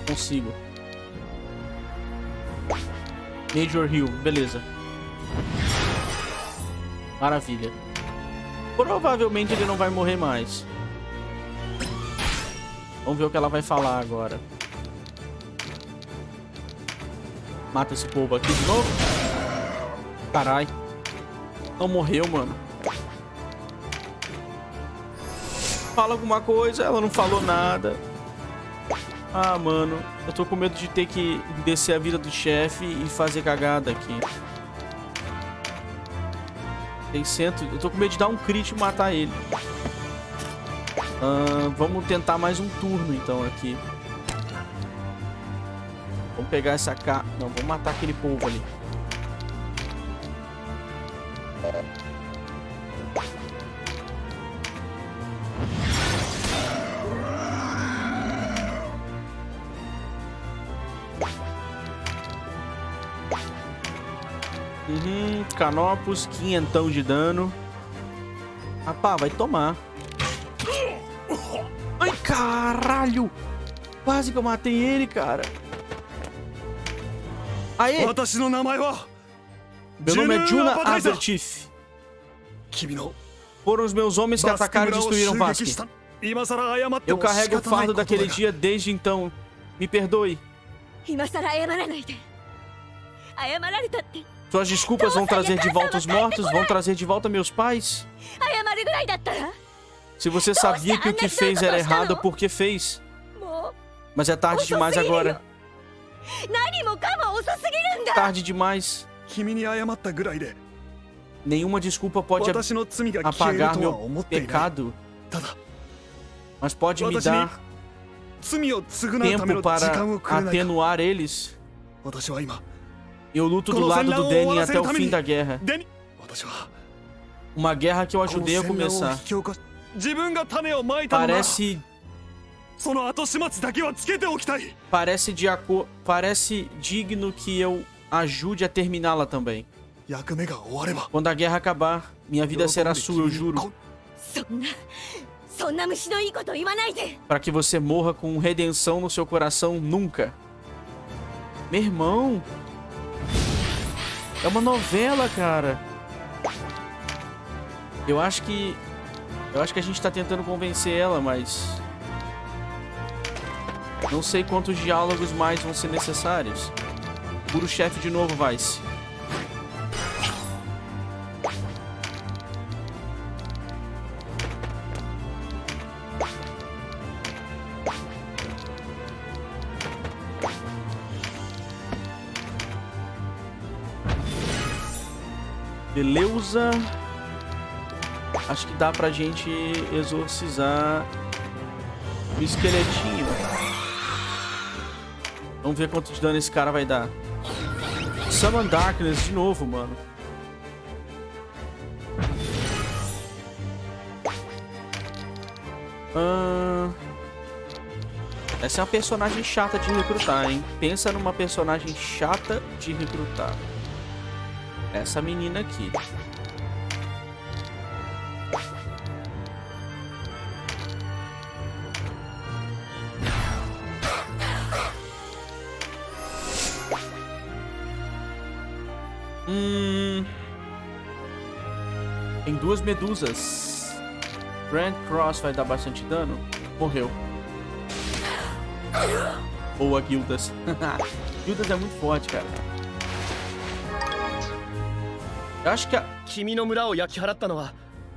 [SPEAKER 1] Consigo. Major Hill, beleza. Maravilha. Provavelmente ele não vai morrer mais. Vamos ver o que ela vai falar agora. Mata esse povo aqui de novo. Carai. Não morreu, mano. Fala alguma coisa, ela não falou nada. Ah, mano, eu tô com medo de ter que descer a vida do chefe e fazer cagada aqui. Tem cento... Eu tô com medo de dar um crit e matar ele. Ah, vamos tentar mais um turno, então, aqui. Vamos pegar essa K... Não, vamos matar aquele povo ali. Canopus, quinhentão de dano. Rapá, vai tomar. Ai, caralho! Quase que eu matei ele, cara. Aê! Meu nome é Juna Abertif. Foram os meus homens que atacaram e destruíram Vasque. Eu carrego o fardo daquele dia desde então. Me perdoe. Suas desculpas vão trazer de volta os mortos? Vão trazer de volta meus pais? Se você sabia que o que fez era errado, por que fez? Mas é tarde demais agora. Tarde demais. Nenhuma desculpa pode apagar meu pecado. Mas pode me dar tempo para atenuar eles. Eu luto do lado do Danny até o fim da guerra. Uma guerra que eu ajudei a começar. Parece. Parece, de aco... Parece digno que eu ajude a terminá-la também. Quando a guerra acabar, minha vida será sua, eu juro. Para que você morra com redenção no seu coração nunca. Meu irmão. É uma novela, cara. Eu acho que eu acho que a gente tá tentando convencer ela, mas... Não sei quantos diálogos mais vão ser necessários. Puro chefe de novo, Vice. Beleza. Acho que dá pra gente exorcizar o esqueletinho. Vamos ver quanto de dano esse cara vai dar. Summon Darkness de novo, mano. Essa é uma personagem chata de recrutar, hein? Pensa numa personagem chata de recrutar. Essa menina aqui. Hum... Tem duas medusas. Grand Cross vai dar bastante dano. Morreu. Boa, Guildas. Guildas <laughs> é muito forte, cara.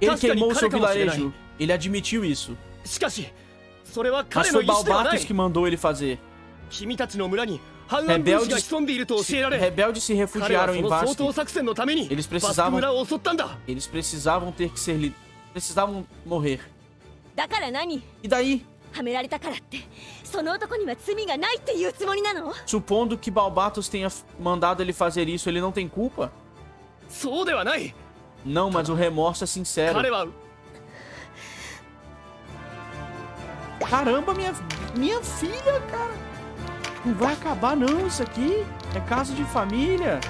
[SPEAKER 1] Ele queimou seu vilarejo. Ele admitiu isso. Mas foi Balbatos que mandou ele fazer. Rebeldes, rebeldes se refugiaram em Vask. Eles precisavam. Eles precisavam ter que ser. Precisavam morrer. E daí? Supondo que Balbatos tenha mandado ele fazer isso, ele não tem culpa? Não, mas o remorso é sincero. Caramba, minha, minha filha, cara. Não vai acabar não isso aqui. É caso de família.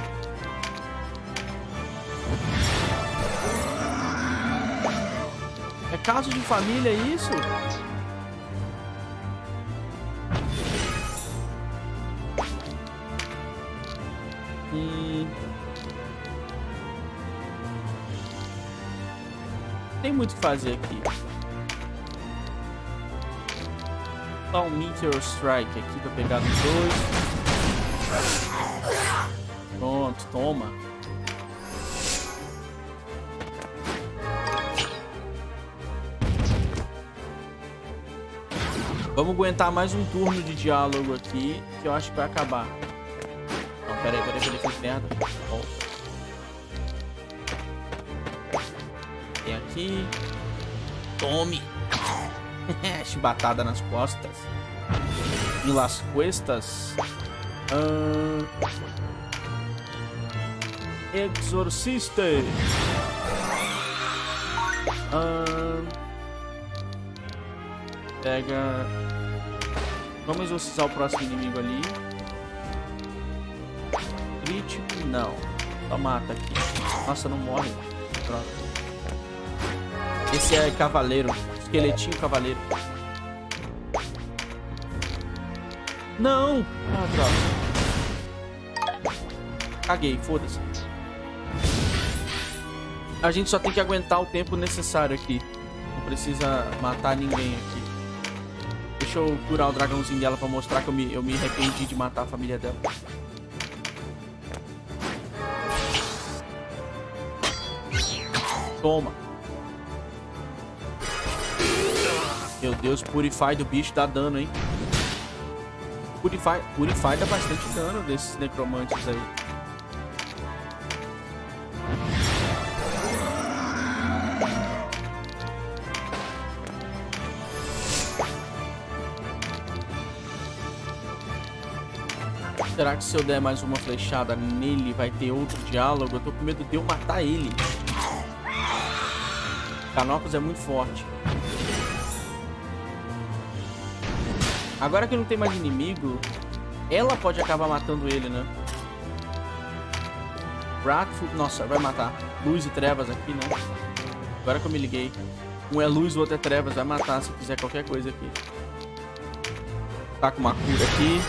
[SPEAKER 1] É caso de família isso? Hum... Tem muito o que fazer aqui. Só um Meteor Strike aqui pra pegar nos dois. Pronto, toma. Vamos aguentar mais um turno de diálogo aqui, que eu acho que vai acabar. Não, peraí, peraí, peraí, fiz merda. Bom. Aqui. Tome. <laughs> Chibatada nas costas. E las cuestas. Uh... Uh... Pega... Vamos exorcizar o próximo inimigo ali. Crítico? Não. Só mata aqui. Nossa, não morre. Pronto. Esse é cavaleiro. Esqueletinho cavaleiro. Não! Ah, droga. Caguei, foda-se. A gente só tem que aguentar o tempo necessário aqui. Não precisa matar ninguém aqui. Deixa eu curar o dragãozinho dela pra mostrar que eu me, eu me arrependi de matar a família dela. Toma. Meu Deus, Purify do bicho dá dano, hein? Purify, Purify dá bastante dano desses necromantes aí. Será que se eu der mais uma flechada nele vai ter outro diálogo? Eu tô com medo de eu matar ele. Canopus é muito forte. Agora que não tem mais inimigo, ela pode acabar matando ele, né? Wrathful... Nossa, vai matar. Luz e trevas aqui, né? Agora que eu me liguei. Um é luz, o outro é trevas. Vai matar se fizer qualquer coisa aqui. Tá com uma cura aqui.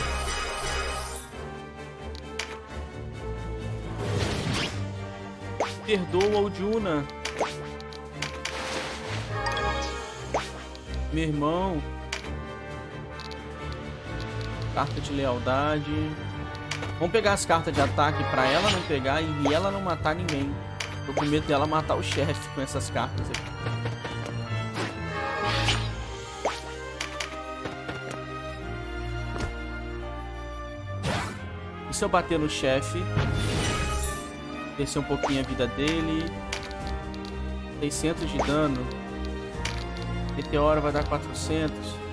[SPEAKER 1] Perdoa o Juna. Meu irmão. Carta de lealdade. Vamos pegar as cartas de ataque pra ela não pegar e ela não matar ninguém. Tô com medo dela matar o chefe com essas cartas aqui. E se eu bater no chefe? Descer um pouquinho a vida dele. 600 de dano. Meteoro vai dar 400.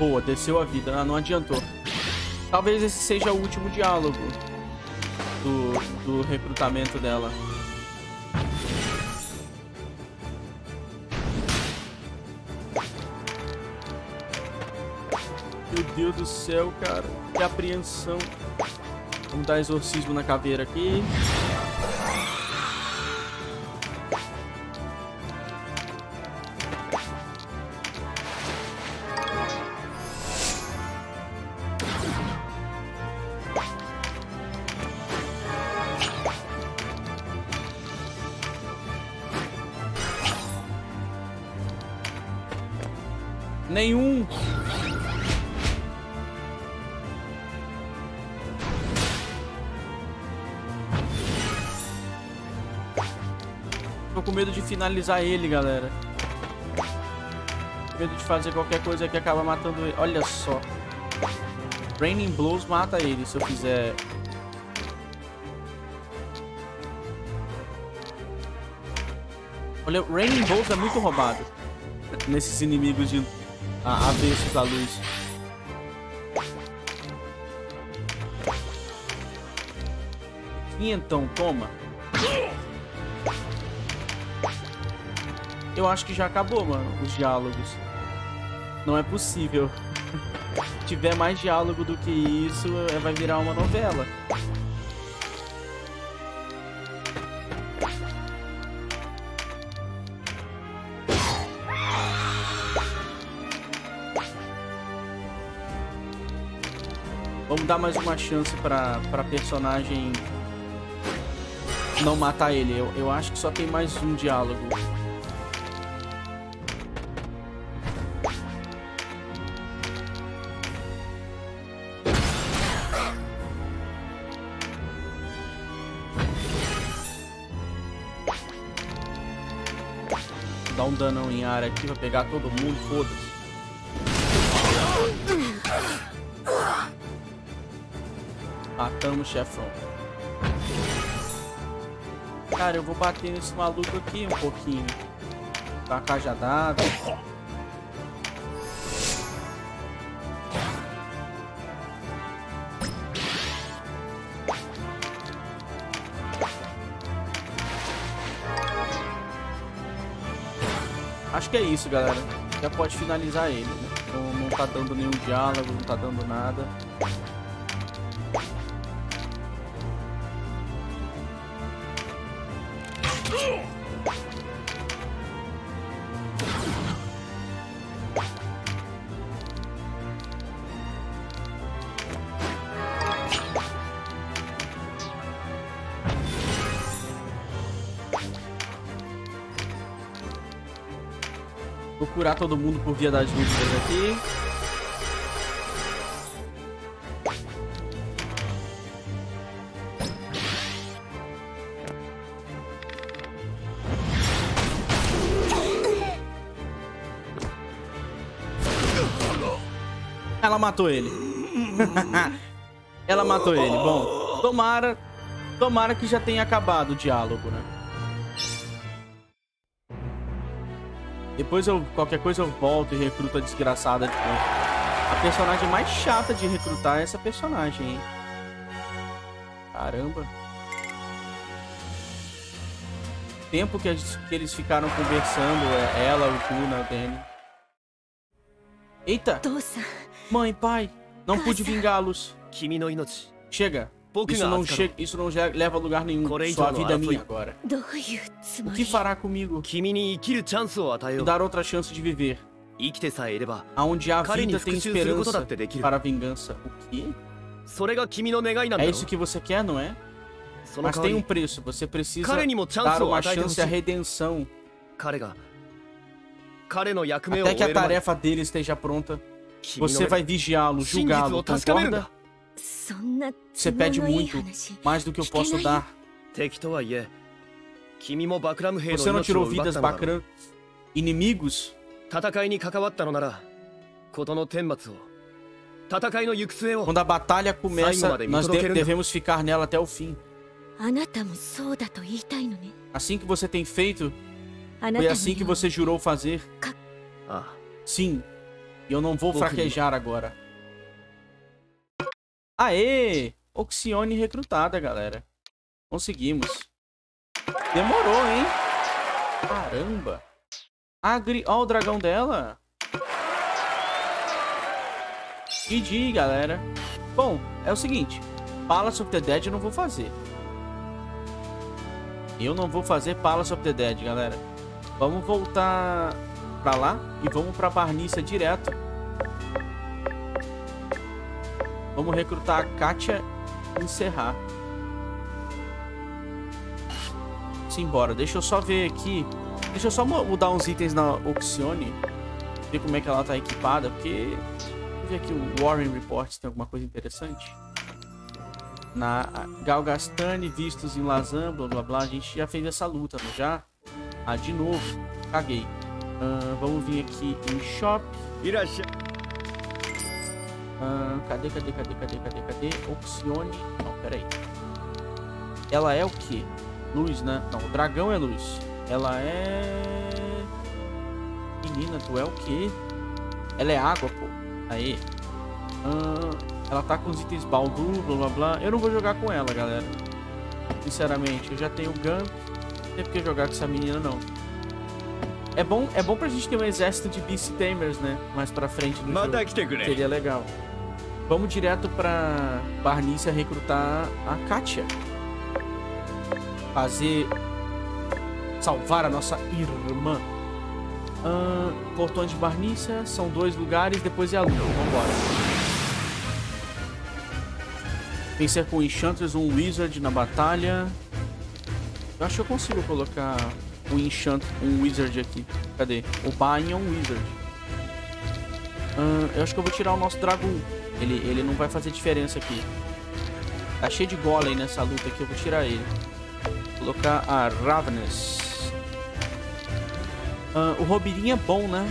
[SPEAKER 1] Boa, desceu a vida. Ah, não adiantou. Talvez esse seja o último diálogo do, do recrutamento dela. Deus do céu, cara. Que apreensão. Vamos dar exorcismo na caveira aqui. Finalizar ele, galera. Medo de fazer qualquer coisa que acaba matando ele. Olha só. Raining Blows mata ele se eu fizer... Olha, Raining Blows é muito roubado. Nesses inimigos de avessos da luz. E então, toma. Eu acho que já acabou, mano, os diálogos. Não é possível. Se <laughs> tiver mais diálogo do que isso, é, vai virar uma novela. Vamos dar mais uma chance pra, pra personagem não matar ele. Eu, eu acho que só tem mais um diálogo. Danão em área aqui, vai pegar todo mundo, foda-se. Matamos o chefão. Cara, eu vou bater nesse maluco aqui um pouquinho. Tá cajadada. Acho que é isso, galera. Já pode finalizar ele, né? Não, não tá dando nenhum diálogo, não tá dando nada. Todo mundo por via das dúvidas aqui. Ela matou ele. <laughs> Ela matou ele. Bom, tomara, tomara que já tenha acabado o diálogo, né? Depois eu, qualquer coisa eu volto e recruto a desgraçada de novo. A personagem mais chata de recrutar é essa personagem, hein? Caramba. Tempo que, que eles ficaram conversando, é ela, o Juna, o Danny. Eita! Mãe, pai, não pude vingá-los. Chega. Isso não, chega, isso não leva a lugar nenhum. Sua vida é minha agora. O que fará comigo? Me dar outra chance de viver. Aonde há vida tem esperança para a vingança. O quê? É isso que você quer, não é? Mas tem um preço. Você precisa dar uma chance à redenção. Até que a tarefa dele esteja pronta. Você vai vigiá-lo, julgá-lo, concorda? Você pede muito, mais do que eu posso dar. Você não tirou vidas Bakran inimigos? Quando a batalha começa, nós devemos ficar nela até o fim. Assim que você tem feito, foi assim que você jurou fazer. Sim, e eu não vou fraquejar agora. Aê! Oxione recrutada, galera. Conseguimos. Demorou, hein? Caramba. Agri... Ó o dragão dela. GG, galera. Bom, é o seguinte. Palace of the Dead eu não vou fazer. Eu não vou fazer Palace of the Dead, galera. Vamos voltar pra lá e vamos pra Barniça direto. Vamos recrutar a Katia e encerrar. Simbora. Deixa eu só ver aqui. Deixa eu só mudar uns itens na Oxione. Ver como é que ela tá equipada, porque... Deixa eu ver aqui o Warren Report se tem alguma coisa interessante. Na Galgastane, vistos em Lazan, blá blá blá. A gente já fez essa luta, não já? Ah, de novo. Caguei. Uh, vamos vir aqui em Shop. Cadê, cadê, cadê, cadê, cadê, cadê? Oxione. Não, peraí. Ela é o que? Luz, né? Não, o dragão é luz. Ela é... Menina, tu é o que? Ela é água, pô. Aí. Ela tá com os itens Baldu, blá blá blá. Eu não vou jogar com ela, galera. Sinceramente, eu já tenho Gun. Não tem porque jogar com essa menina, não. É bom, é bom pra gente ter um exército de Beast Tamers, né? Mais pra frente no jogo. Seria legal. Vamos direto pra Barnícia recrutar a Katia. Fazer... Salvar a nossa irmã. Uh, portões de Barnícia. São dois lugares, depois é a lua. Vambora. Vencer com Enchantress um Wizard na batalha. Eu acho que eu consigo colocar um Enchant, um Wizard aqui. Cadê? O Bain é Wizard. Uh, eu acho que eu vou tirar o nosso Dragon. Ele, ele não vai fazer diferença aqui. Tá cheio de Golem nessa luta aqui, eu vou tirar ele. Vou colocar a Ravenous. Uh, o Robirinho é bom, né?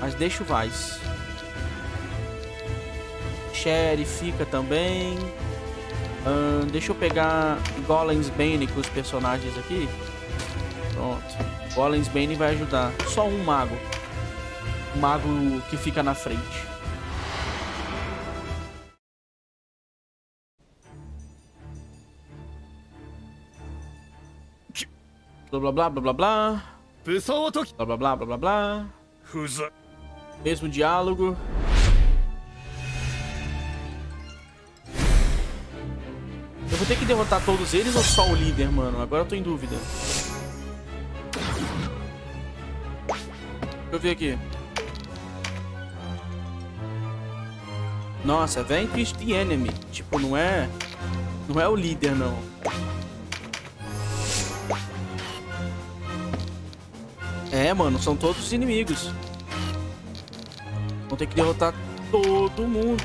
[SPEAKER 1] Mas deixa o Vice. Sherry fica também. Uh, deixa eu pegar Golems Bane com os personagens aqui. Pronto. Golems Bane vai ajudar. Só um mago. O mago que fica na frente. Blá blá blá blá blá blá. Blá blá blá blá blá blá. Mesmo diálogo. Eu vou ter que derrotar todos eles ou só o líder, mano? Agora eu tô em dúvida. Deixa eu ver aqui. Nossa, Vanquish the Enemy. Tipo, não é... Não é o líder, não. É, mano, são todos inimigos. Vão ter que derrotar todo mundo.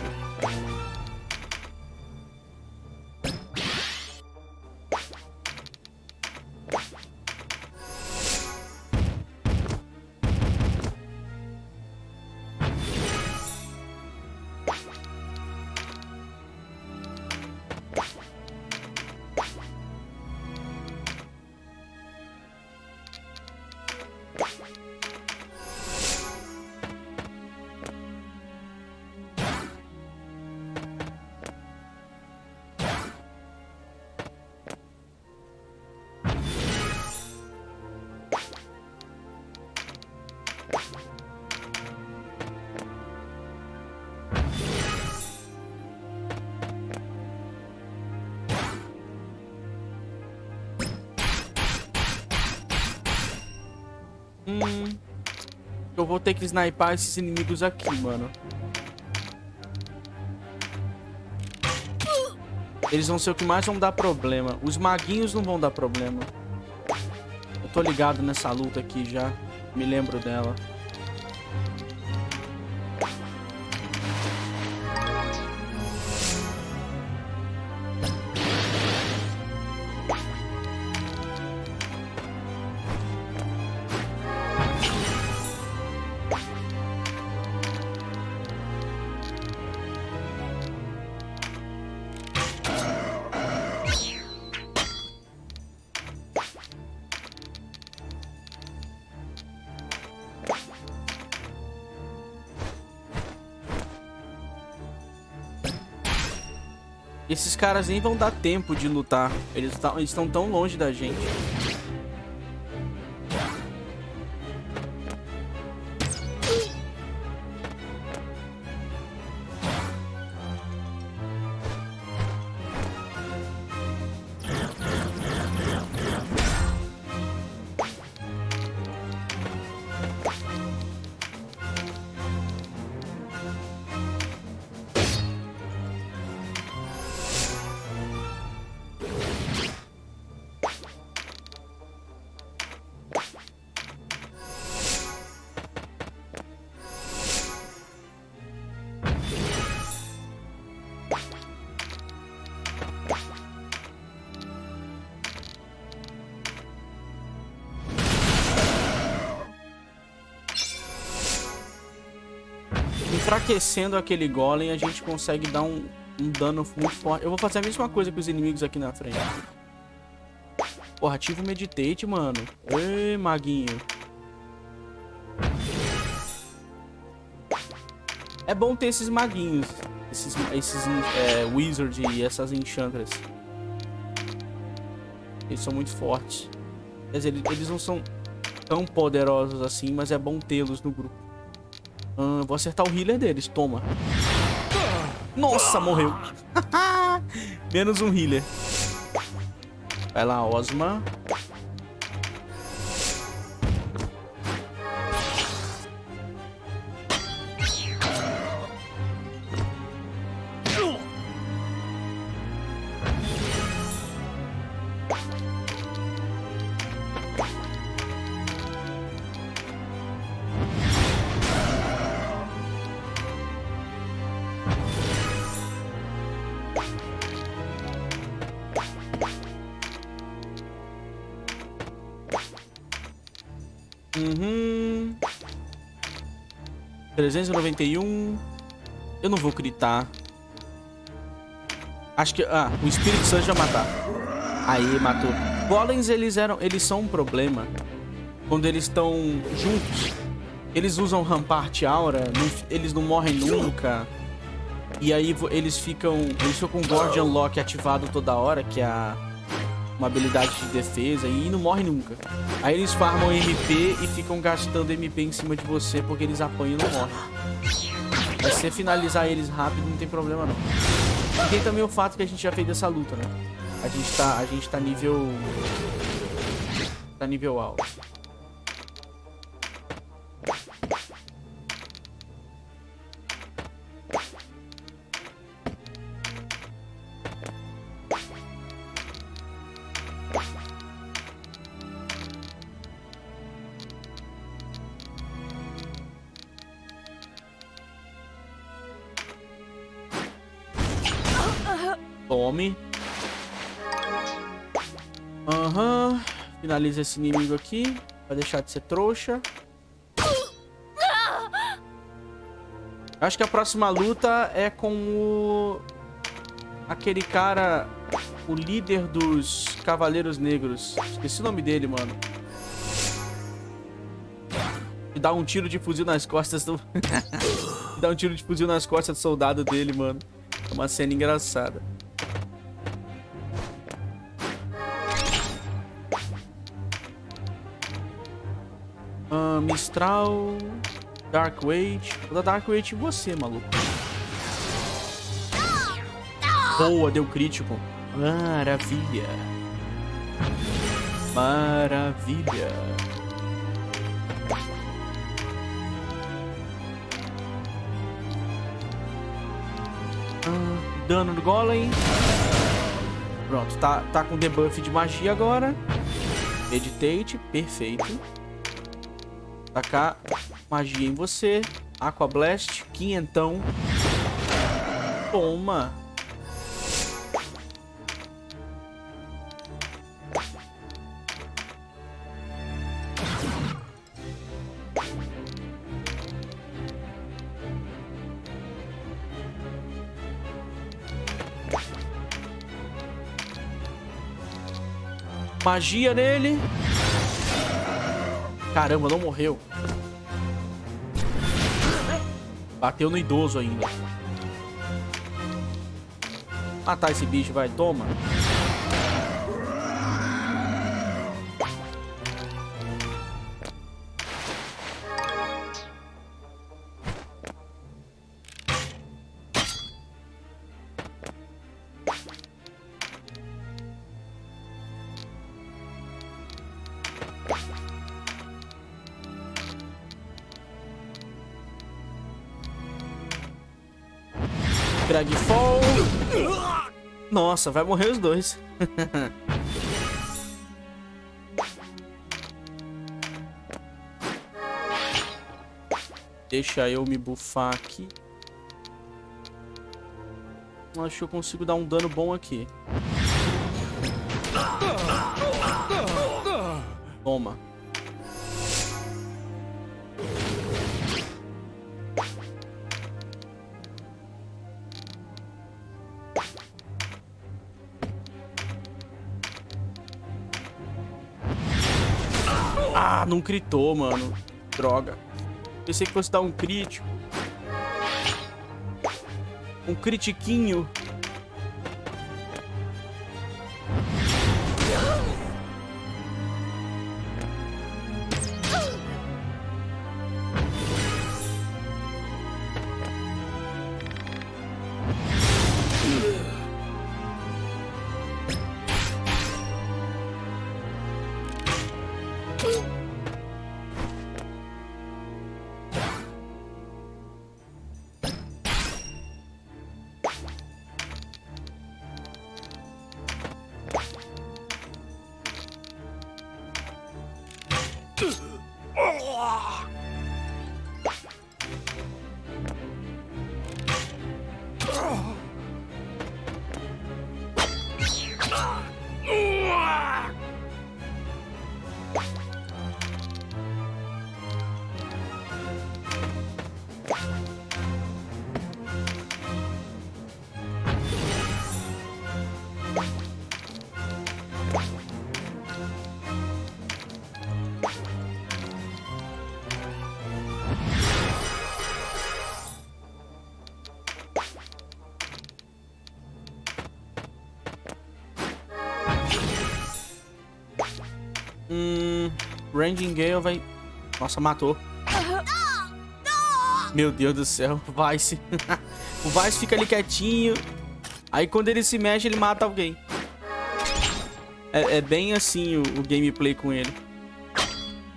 [SPEAKER 1] Vou ter que sniper esses inimigos aqui, mano. Eles vão ser o que mais vão dar problema. Os maguinhos não vão dar problema. Eu tô ligado nessa luta aqui já. Me lembro dela. Esses caras nem vão dar tempo de lutar. Eles estão tão longe da gente. Enfraquecendo aquele golem, a gente consegue dar um, um dano muito forte. Eu vou fazer a mesma coisa com os inimigos aqui na frente. Porra, ativa o Meditate, mano. Ê, maguinho. É bom ter esses maguinhos. Esses, esses é, Wizard e essas Enchantras. Eles são muito fortes. Quer dizer, eles não são tão poderosos assim, mas é bom tê-los no grupo. Vou acertar o healer deles. Toma. Nossa, morreu. <laughs> Menos um healer. Vai lá, Osma. 391. Eu não vou gritar. Acho que... Ah, o Espírito Santo já matar. Aí, matou. Golems, eles eram... Eles são um problema. Quando eles estão juntos. Eles usam Rampart Aura. eles não morrem nunca. E aí eles ficam... Eles ficam com Guardian Lock ativado toda hora, que é a uma habilidade de defesa e não morre nunca. Aí eles farmam MP e ficam gastando MP em cima de você porque eles apanham e não morrem. Mas se você finalizar eles rápido, não tem problema não. E tem também o fato que a gente já fez essa luta, né? A gente tá, a gente tá nível... Tá nível alto. Finaliza esse inimigo aqui. Vai deixar de ser trouxa. Acho que a próxima luta é com o... Aquele cara... O líder dos Cavaleiros Negros. Esqueci o nome dele, mano. E dá um tiro de fuzil nas costas do... <laughs> dá um tiro de fuzil nas costas do soldado dele, mano. Uma cena engraçada. Mistral... Dark Wait. Vou dar Dark Wait em você, maluco. Boa, deu crítico. Maravilha. Maravilha. Ah, dano do Golem. Pronto, tá, tá com debuff de magia agora. Meditate, perfeito. Tacar magia em você. Aqua Blast, quinhentão. Toma. Magia nele. Caramba, não morreu. Bateu no idoso ainda. Matar esse bicho, vai. Toma. Nossa, vai morrer os dois. Deixa eu me bufar aqui. Acho que eu consigo dar um dano bom aqui. Toma. Não critou, mano. Droga. Pensei que fosse dar um crítico. Um critiquinho. Ranging Gale vai... Nossa, matou. Meu Deus do céu, o Vice. <laughs> o Vice fica ali quietinho. Aí quando ele se mexe, ele mata alguém. É, é bem assim o, o, gameplay com ele.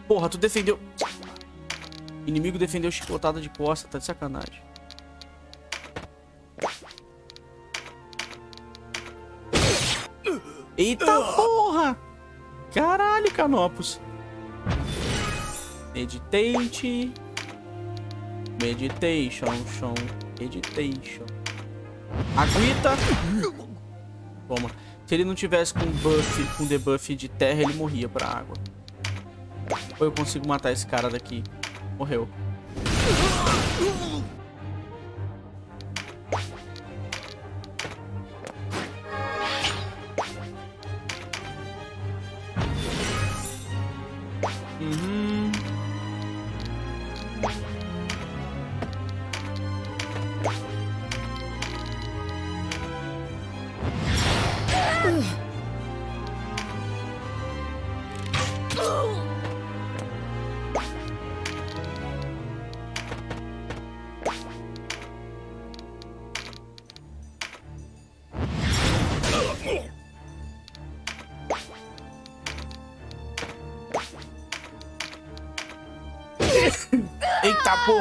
[SPEAKER 1] Porra, tu defendeu... Inimigo defendeu chicotada de costa, tá de sacanagem. Eita porra! Caralho, Canopus. Meditate. Meditation, chão. Meditation. Aguita. Toma. Se ele não tivesse com buff, com debuff de terra, ele morria pra água. Ou eu consigo matar esse cara daqui. Morreu.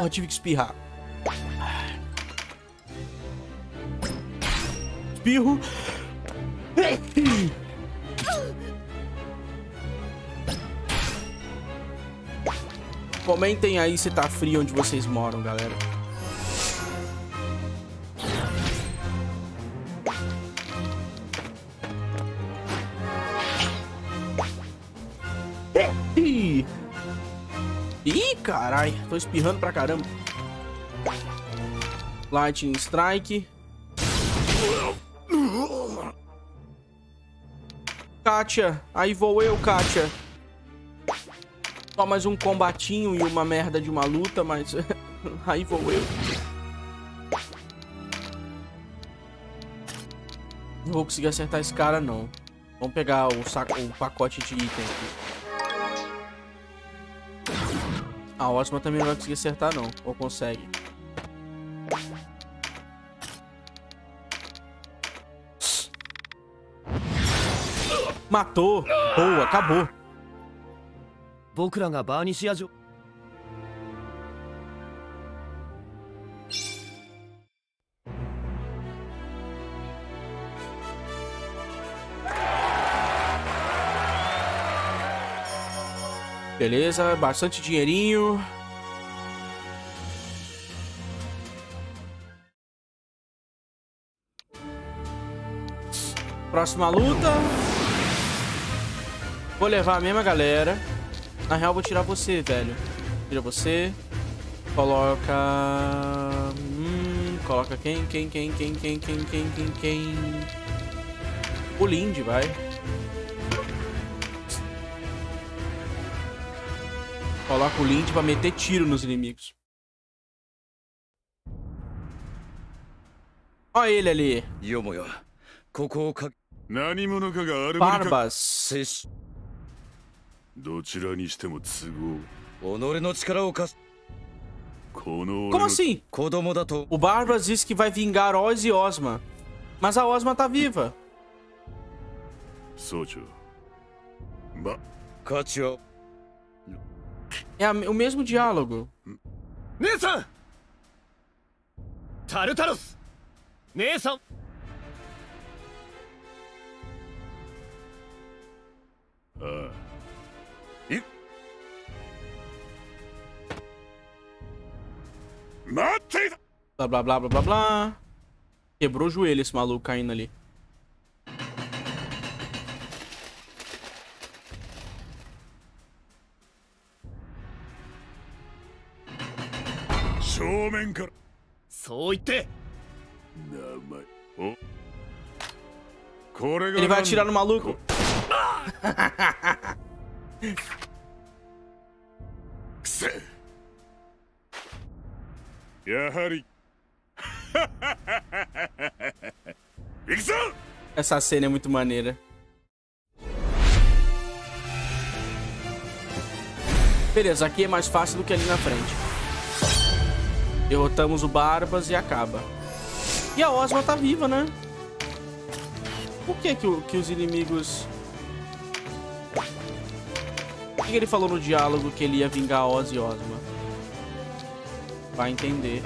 [SPEAKER 1] Porra, tive que espirrar. Espirro. Comentem aí se tá frio onde vocês moram, galera. Tô espirrando pra caramba. Lightning Strike. Kátia. Aí vou eu, Kátia. Só mais um combatinho e uma merda de uma luta, mas... <laughs> aí vou eu. Não vou conseguir acertar esse cara, não. Vamos pegar o, saco, o pacote de item aqui. A ótima também não vai conseguir acertar não. Ou consegue. Matou! Boa, acabou. 僕らがバーニシア城 Beleza, bastante dinheirinho. Próxima luta. Vou levar a mesma galera. Na real, vou tirar você, velho. Tira você. Coloca... Hum, coloca quem, quem, quem, quem, quem, quem, quem, quem, quem... O Lindy, vai. Coloca o Link pra meter tiro nos inimigos. Olha ele ali. Barbas.
[SPEAKER 4] どちらにしても都合
[SPEAKER 2] 己の力を貸す
[SPEAKER 1] Como assim? O Barbas disse que vai vingar Oz e Osma. Mas a Osma tá viva.
[SPEAKER 4] 総長ま
[SPEAKER 2] 価値は
[SPEAKER 1] É a, o mesmo diálogo.
[SPEAKER 2] Nesan! Tartaros! Nesan!
[SPEAKER 4] Ah.
[SPEAKER 2] E...
[SPEAKER 4] Mate!
[SPEAKER 1] Blá blá blá blá blá blá. Quebrou o joelho esse maluco caindo ali.
[SPEAKER 4] 正面から。
[SPEAKER 5] そう言って。
[SPEAKER 4] 名前。お。これが
[SPEAKER 1] Ele vai atirar no maluco? <laughs> Ya <laughs> Essa cena é muito maneira. Beleza, aqui é mais fácil do que ali na frente. Derrotamos o Barbas e acaba. E a Osma tá viva, né? Por que que, que os inimigos... Por que, que ele falou no diálogo que ele ia vingar Oz e Osma? Vai entender.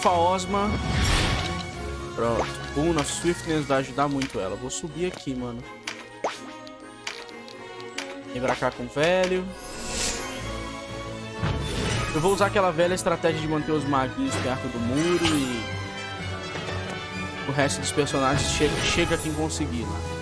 [SPEAKER 1] Bufa Osma. Pronto. Um na Swiftness vai ajudar muito ela. Vou subir aqui, mano. Vem pra cá com o velho. Eu vou usar aquela velha estratégia de manter os maguinhos perto do muro e... O resto dos personagens chega, chega quem conseguir, né?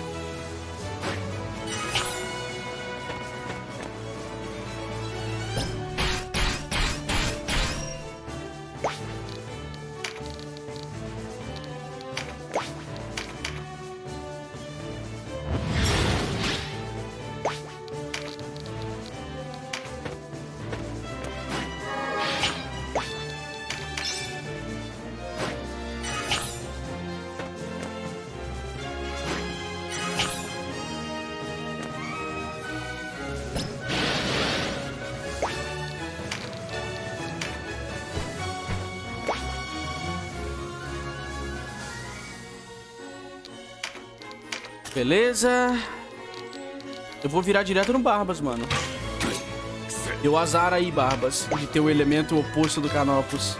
[SPEAKER 1] Beleza. Eu vou virar direto no Barbas, mano. Deu azar aí, Barbas, de ter o elemento oposto do Canopus.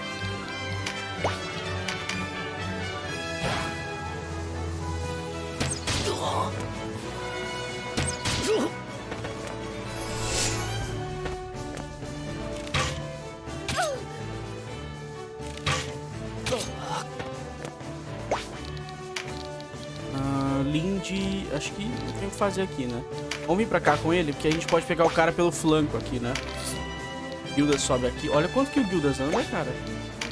[SPEAKER 1] Fazer aqui, né? Vamos vir pra cá com ele, porque a gente pode pegar o cara pelo flanco aqui, né? Guildas sobe aqui. Olha quanto que o Guildas anda, cara.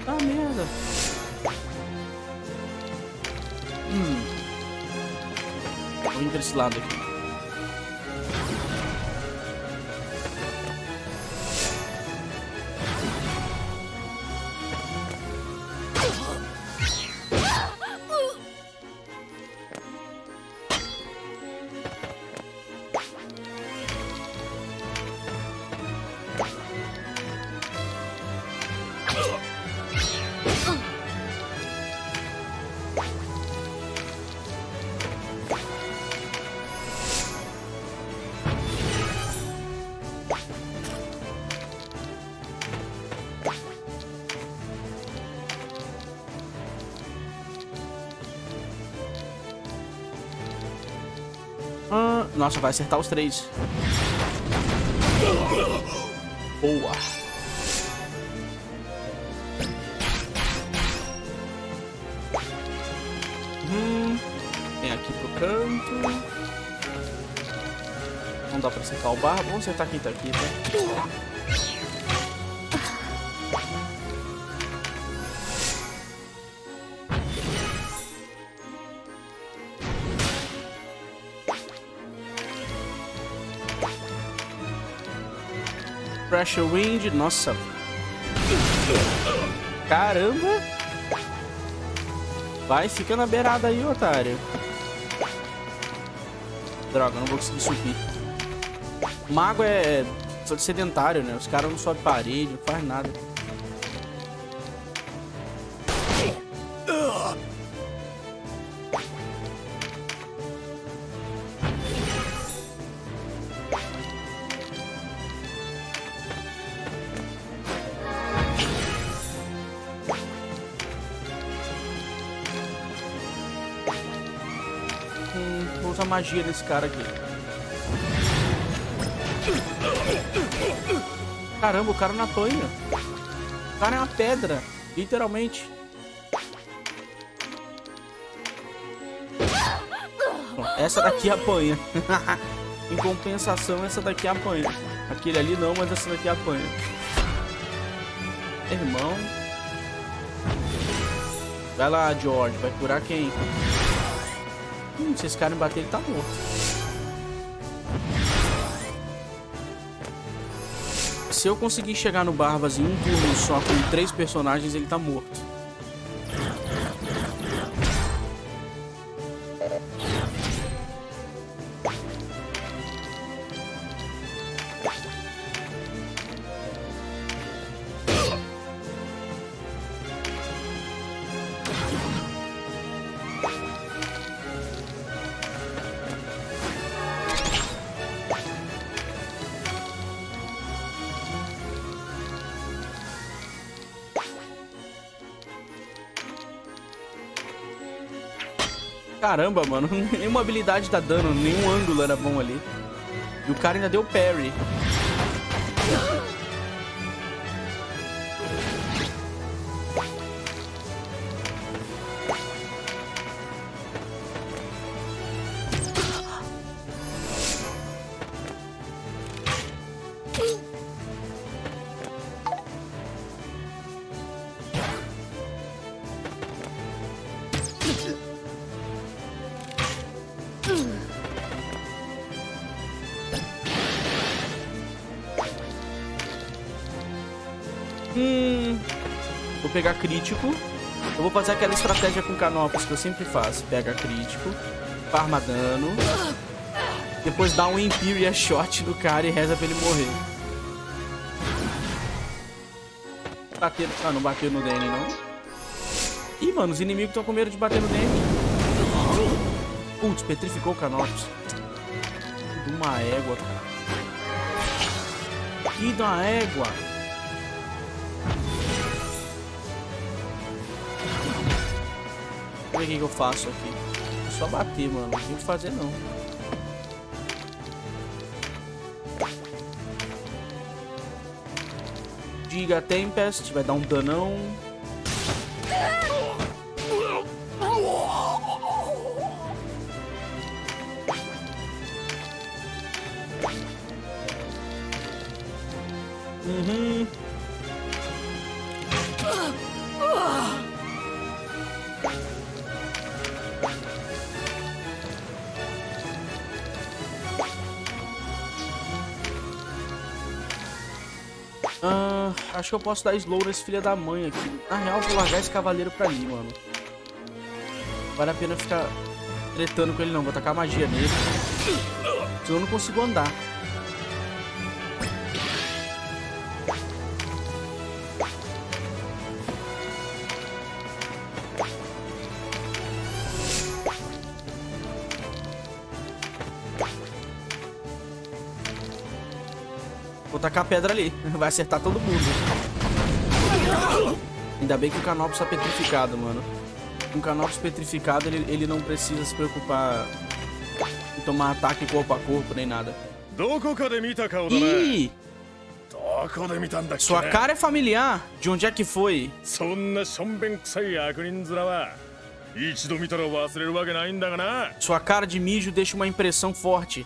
[SPEAKER 1] Ah, merda. Hum. Vamos vir pra esse lado aqui. Nossa, vai acertar os três. Boa. Hum, vem aqui pro canto. Não dá pra acertar o barro. Vamos acertar quem tá aqui, tá? Pressure Wind. Nossa. Caramba. Vai, fica na beirada aí, otário. Droga, não vou conseguir subir. Mago é sedentário, né? Os caras não sobem parede, não faz nada. Magia nesse cara aqui. Caramba, o cara não apanha. O cara é uma pedra, literalmente. Essa daqui apanha. <laughs> em compensação, essa daqui apanha. Aquele ali não, mas essa daqui apanha. Irmão. Vai lá, George. Vai curar quem? Hum, se esse cara me bater, ele tá morto. Se eu conseguir chegar no Barbas em um turno só com três personagens, ele tá morto. Caramba, mano. <laughs> Nenhuma habilidade dá dano, nenhum ângulo era bom ali. E o cara ainda deu parry. Crítico. Eu vou fazer aquela estratégia com canopus que eu sempre faço. Pega crítico, farma dano. Depois dá um Imperial Shot no cara e reza pra ele morrer. Bater... Ah, não bateu no Danny, não. Ih, mano, os inimigos estão com medo de bater no Danny. Putz, petrificou o Canopus. De uma égua, cara. Que da égua. O que, que eu faço aqui. É só bater, mano. Não tem o que fazer, não. Diga Tempest. Vai dar um danão. Acho que eu posso dar slow nesse filho da mãe aqui. Na real, vou largar esse cavaleiro pra ali, mano. Vale a pena ficar tretando com ele não. Vou tacar magia nele. Senão eu não consigo andar. tacar pedra ali. <laughs> Vai acertar todo mundo. Ainda bem que o Canopus tá petrificado, mano. Um Canopus petrificado, ele, ele não precisa se preocupar em tomar ataque corpo a corpo, nem nada. Ih! Sua cara é familiar? De onde é que foi? Sua cara de mijo deixa uma impressão forte.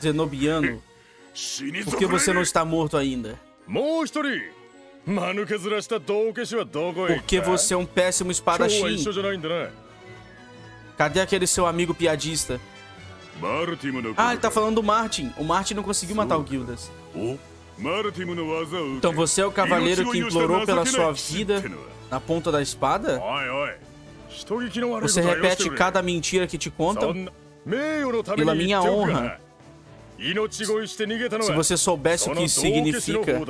[SPEAKER 1] Zenobiano. <laughs> Por que você não está morto ainda? Porque você é um péssimo espadachim. Cadê aquele seu amigo piadista? Ah, ele tá falando do Martin. O Martin não conseguiu matar o Gildas. Então você é o cavaleiro que implorou pela sua vida na ponta da espada? Você repete cada mentira que te contam? Pela minha honra, se você soubesse o que isso significa,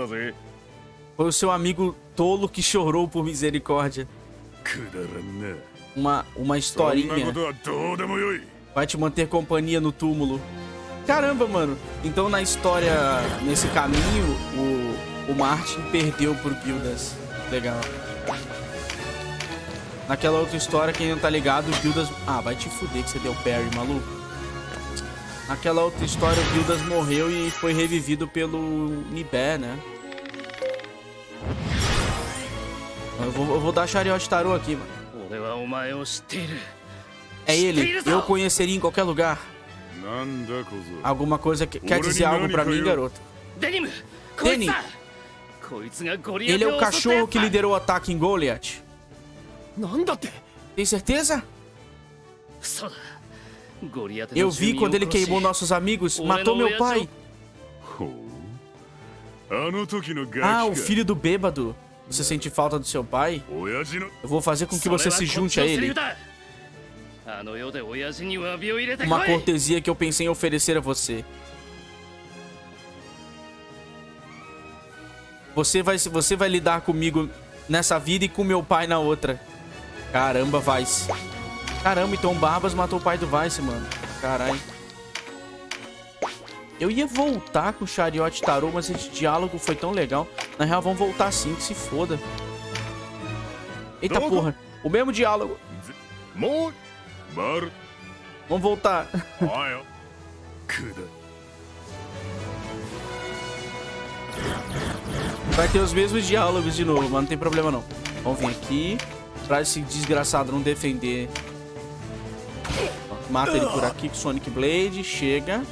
[SPEAKER 1] foi o seu amigo tolo que chorou por misericórdia. Uma, uma historinha vai te manter companhia no túmulo. Caramba, mano. Então na história, nesse caminho, o, o Martin perdeu pro Gildas. Legal. Naquela outra história, quem não tá ligado, o Gildas... Ah, vai te fuder que você deu parry, maluco. Naquela outra história, o Gildas morreu e foi revivido pelo Nibé, né? Eu vou, eu vou dar Chariot Tarô aqui, mano. É ele. Eu o conheceria em qualquer lugar. Alguma coisa que, quer dizer algo pra mim, garoto?
[SPEAKER 3] Denim! Denim!
[SPEAKER 1] Ele é o cachorro que liderou o ataque em Goliath. Tem certeza?
[SPEAKER 3] Sim.
[SPEAKER 1] Eu vi quando ele queimou nossos amigos, matou meu pai. Ah, o filho do bêbado. Você sente falta do seu pai? Eu vou fazer com que você se junte a ele. Uma cortesia que eu pensei em oferecer a você. Você vai, você vai lidar comigo nessa vida e com meu pai na outra. Caramba, Vice. Caramba, então Barbas matou o pai do Vice, mano. Caralho. Eu ia voltar com o Chariot Tarô, mas esse diálogo foi tão legal. Na real, vão voltar sim, que se foda. Eita porra. O mesmo diálogo. Vamos voltar. Vai ter os mesmos diálogos de novo, mas não tem problema não. Vamos vir aqui. Pra esse desgraçado não defender Mata ele por aqui com Sonic Blade. Chega.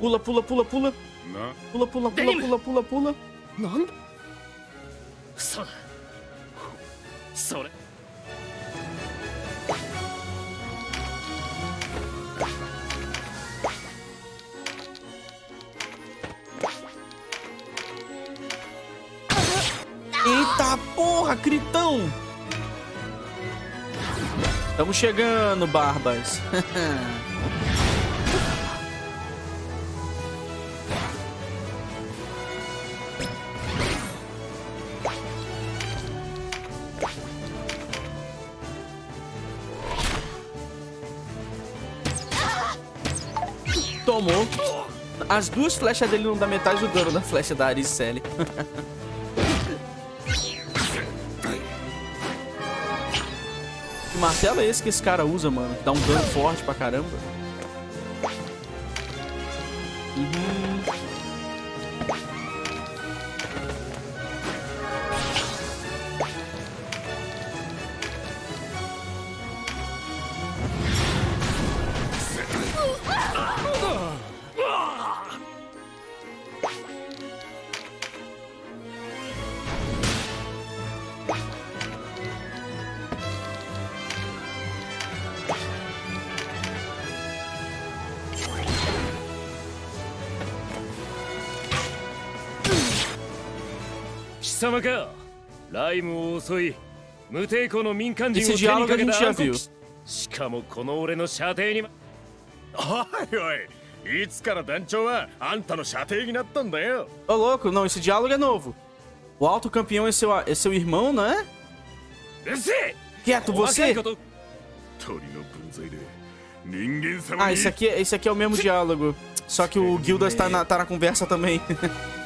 [SPEAKER 1] Pula, pula, pula, pula.
[SPEAKER 4] な
[SPEAKER 1] Pula, pula, pula, pula, pula, pula.
[SPEAKER 3] なんだそうだそれ
[SPEAKER 1] Eita porra, Critão! Estamos chegando, Barbas. <laughs> Tomou. As duas flechas dele não dá metade do dano da flecha da Aricele. <laughs> martelo é esse que esse cara usa, mano? Dá um dano forte pra caramba. Esse
[SPEAKER 2] 手に
[SPEAKER 1] diálogo
[SPEAKER 2] か
[SPEAKER 1] a
[SPEAKER 2] け
[SPEAKER 1] gente
[SPEAKER 2] た
[SPEAKER 1] já
[SPEAKER 2] 暗黒
[SPEAKER 1] viu.
[SPEAKER 2] 騎しかもこの俺の射程にまおいおいいつから団長はあんたの射程になったんだよ
[SPEAKER 1] Ô, louco, não, esse diálogo é novo. O alto campeão é seu, é seu irmão, não é?
[SPEAKER 2] うるせえ
[SPEAKER 1] Quieto,
[SPEAKER 2] 細か
[SPEAKER 1] você!
[SPEAKER 2] いこと
[SPEAKER 4] 鳥の分際で人間様
[SPEAKER 1] Ah,
[SPEAKER 4] に
[SPEAKER 1] esse aqui, esse aqui é o mesmo diálogo. Só que o Gildas tá na, tá na conversa também. <laughs>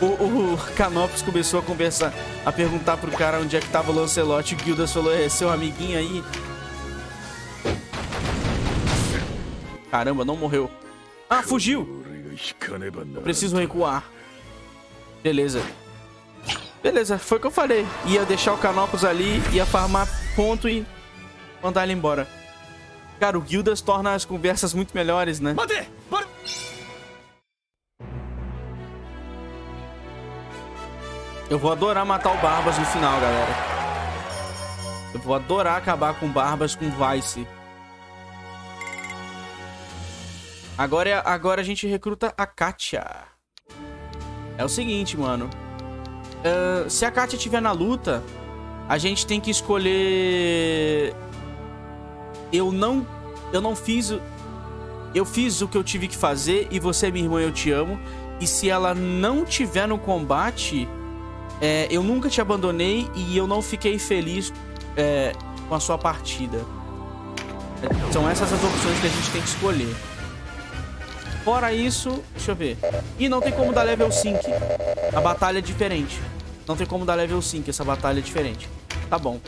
[SPEAKER 1] o, o Canopus começou a conversar, a perguntar pro cara onde é que tava o Lancelot. O Gildas falou: é seu amiguinho aí. Caramba, não morreu. Ah, fugiu!
[SPEAKER 4] Eu
[SPEAKER 1] preciso recuar. Beleza. Beleza, foi o que eu falei. Ia deixar o Canopus ali, ia farmar ponto e mandar ele embora. Cara, o Gildas torna as conversas muito melhores, né?
[SPEAKER 2] Mate!
[SPEAKER 1] Eu vou adorar matar o Barbas no final, galera. Eu vou adorar acabar com Barbas com Vice. Agora, é- agora a gente recruta a Katia. É o seguinte, mano. Ah, se a Katia estiver na luta, a gente tem que escolher... Eu não... Eu não fiz... Eu fiz o que eu tive que fazer e você, minha irmã, eu te amo. E se ela não tiver no combate... É, eu nunca te abandonei e eu não fiquei feliz é, com a sua partida. É, São essas as opções que a gente tem que escolher. Fora isso, deixa eu ver. E não tem como dar level 5. A batalha é diferente. Não tem como dar level 5, essa batalha é diferente. Tá bom.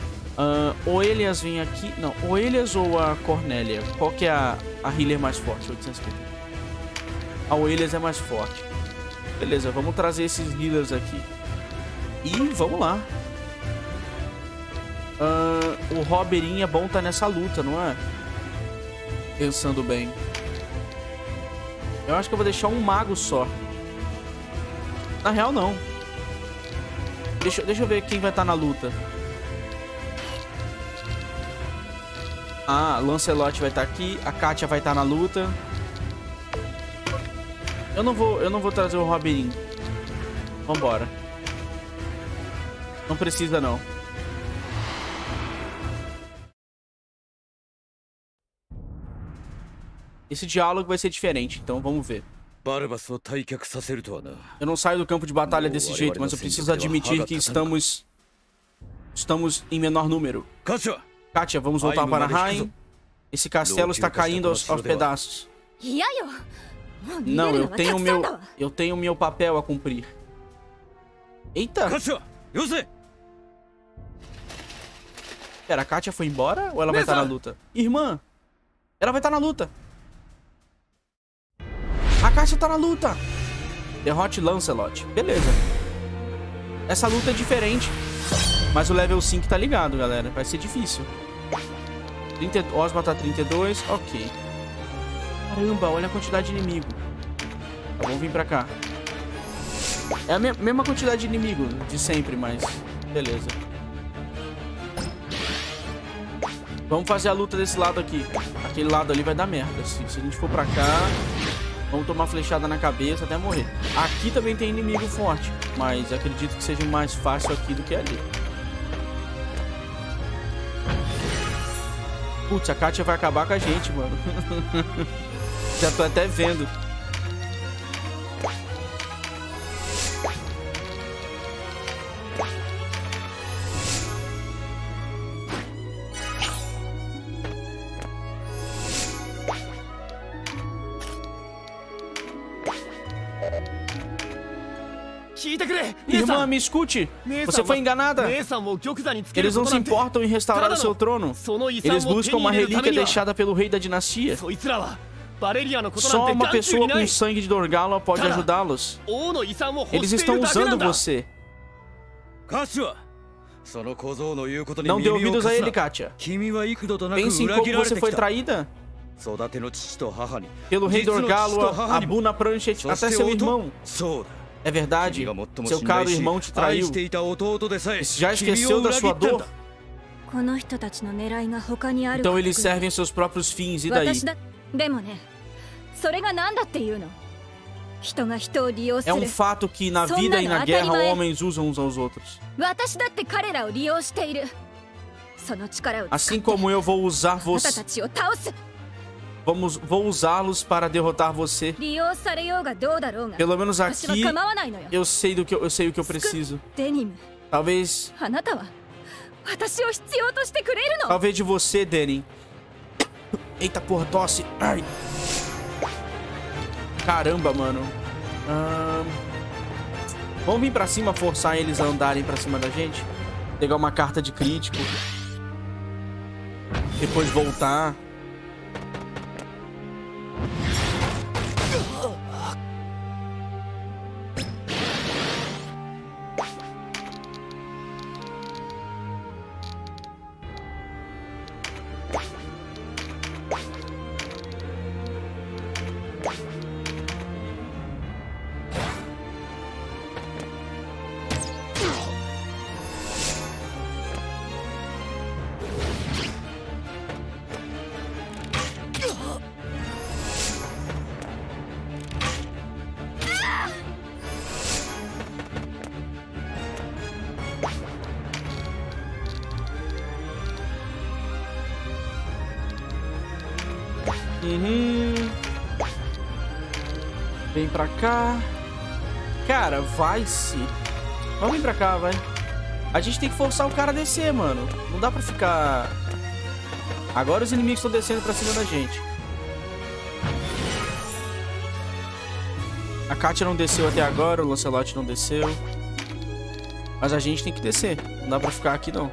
[SPEAKER 1] O Elias vem aqui. Não, o Elias ou a Cornélia? Qual que é a, a healer mais forte? 850. A o Elias é mais forte. Beleza, vamos trazer esses healers aqui. E vamos lá. Ahn, o Roberinho é bom tá nessa luta, não é? Pensando bem. Eu acho que eu vou deixar um mago só. Na real, não. Deixa, deixa eu ver quem vai estar na luta. Ah, Lancelot vai estar aqui. A Katia vai estar na luta. Eu não vou, eu não vou trazer o Roberinho. Vambora. Não precisa não. Esse diálogo vai ser diferente, então vamos ver. Eu não saio do campo de batalha desse jeito, mas eu preciso admitir que estamos... Estamos em menor número.
[SPEAKER 6] Katia,
[SPEAKER 1] vamos voltar para Rain. Esse castelo está caindo aos, aos pedaços. Não, eu tenho meu... Eu tenho meu papel a cumprir. Eita!
[SPEAKER 6] Use.
[SPEAKER 1] Pera, a Katia foi embora ou ela vai estar na luta? Irmã! Ela vai estar na luta! A Katia tá na luta! Derrote Lancelot. Beleza. Essa luta é diferente. Mas o level 5 tá ligado, galera. Vai ser difícil. 30... Osma tá 32. Ok. Caramba, olha a quantidade de inimigo. Tá, vamos vir pra cá. É a me- mesma quantidade de inimigo de sempre, mas... Beleza. Vamos fazer a luta desse lado aqui. Aquele lado ali vai dar merda. Se, se a gente for pra cá, vamos tomar flechada na cabeça até morrer. Aqui também tem inimigo forte, mas acredito que seja mais fácil aqui do que ali. Putz, a Katia vai acabar com a gente, mano. <laughs> Já tô até vendo. Irmã, me escute! Você foi enganada! Eles não se importam em restaurar o seu trono. Eles buscam uma relíquia deixada pelo rei da dinastia. Só uma pessoa com sangue de Dorgala pode ajudá-los. Eles estão usando você. Não dê ouvidos a ele, Katia. Pense em como você foi traída. Pelo rei Dorgalo, Abu na
[SPEAKER 6] prancha,
[SPEAKER 1] até seu irmão. É verdade, seu caro irmão te traiu. Já esqueceu da sua dor. Então eles servem seus próprios fins, e daí? É um fato que na vida e na guerra homens usam uns aos outros. Assim como eu vou usar você. Vamos, vou usá-los para derrotar você. Pelo menos aqui, eu sei do que eu, eu sei o que eu preciso. Talvez. Talvez de você, Denim. Eita porra, tosse. Ai. Caramba, mano. Vamos vir pra cima forçar eles a andarem pra cima da gente? Pegar uma carta de crítico. Depois voltar. you cá. Cara, vai-se. Vamos vir pra cá, vai. A gente tem que forçar o cara a descer, mano. Não dá pra ficar... Agora os inimigos estão descendo pra cima da gente. A Katia não desceu até agora, o Lancelot não desceu. Mas a gente tem que descer. Não dá pra ficar aqui, não.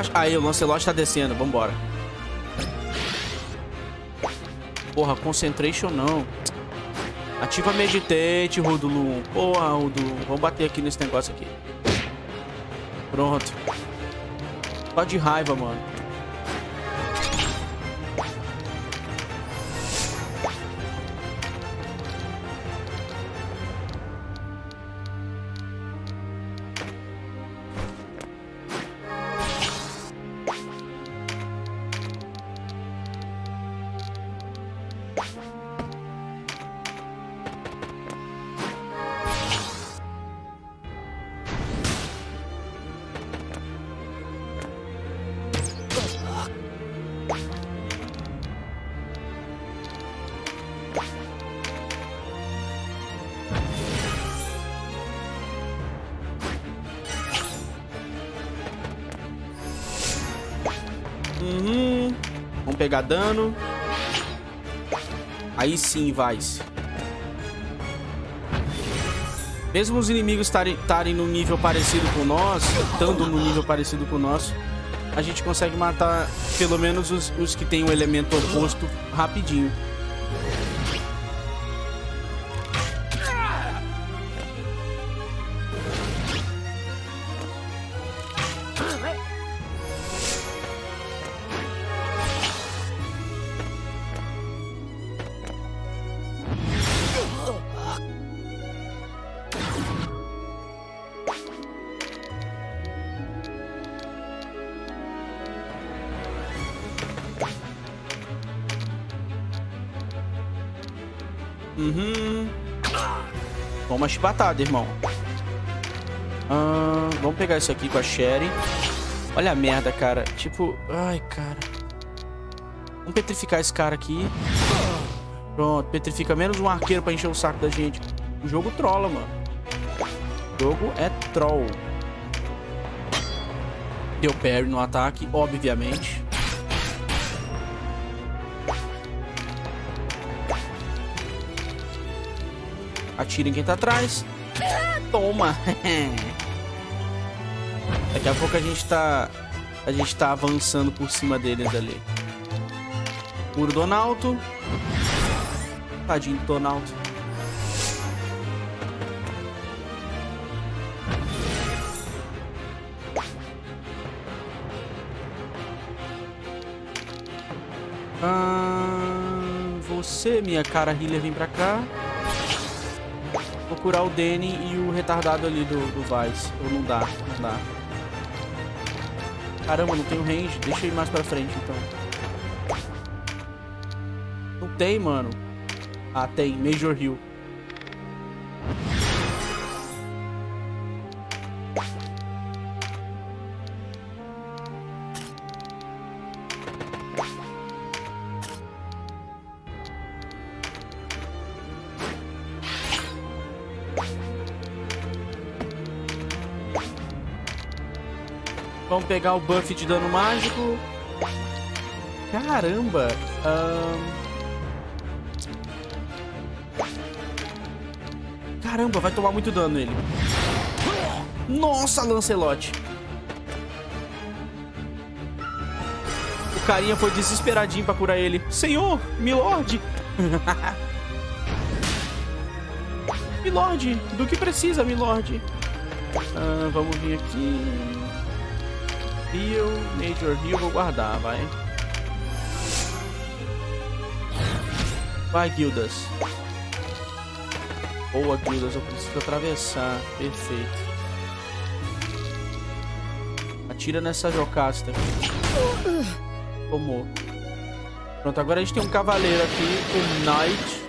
[SPEAKER 1] Acho. Aí, o Lancelot tá descendo. Vambora. Porra, concentration não. Ativa meditate, Rodulum. Porra, Rodulum. Vamos bater aqui nesse negócio aqui. Pronto. Só de raiva, mano. Dano. Aí sim, vai. Mesmo os inimigos estarem no nível parecido com nós, estando no nível parecido com o nosso, a gente consegue matar pelo menos os, os que tem o elemento oposto rapidinho. Chibatada, irmão. Ah, vamos pegar isso aqui com a Sherry. Olha a merda, cara. Tipo, ai, cara. Vamos petrificar esse cara aqui. Pronto, petrifica menos um arqueiro pra encher o saco da gente. O jogo trola, mano. O jogo é troll. Deu parry no ataque, obviamente. Atira em quem tá atrás. Toma. <laughs> Daqui a pouco a gente tá... A gente tá avançando por cima deles ali. Puro Donalto. Tadinho do Donalto. Ah, você, minha cara healer, vem pra cá. Curar o Danny e o retardado ali do, do Vice. Ou não dá, não dá. Caramba, não tenho range. Deixa eu ir mais pra frente, então. Não tem, mano. Ah, tem. Major Hill. Pegar o buff de dano mágico. Caramba. Um... Caramba, vai tomar muito dano ele. Nossa, Lancelot. O carinha foi desesperadinho pra curar ele. Senhor, Milord. <laughs> Milord, do que precisa, Milord? Ah, vamos vir aqui. Heal, Major Heal, vou guardar, vai. Vai, Guildas. Boa, Guildas, eu preciso atravessar. Perfeito. Atira nessa Jocasta. Tomou. Pronto, agora a gente tem um cavaleiro aqui, o Knight.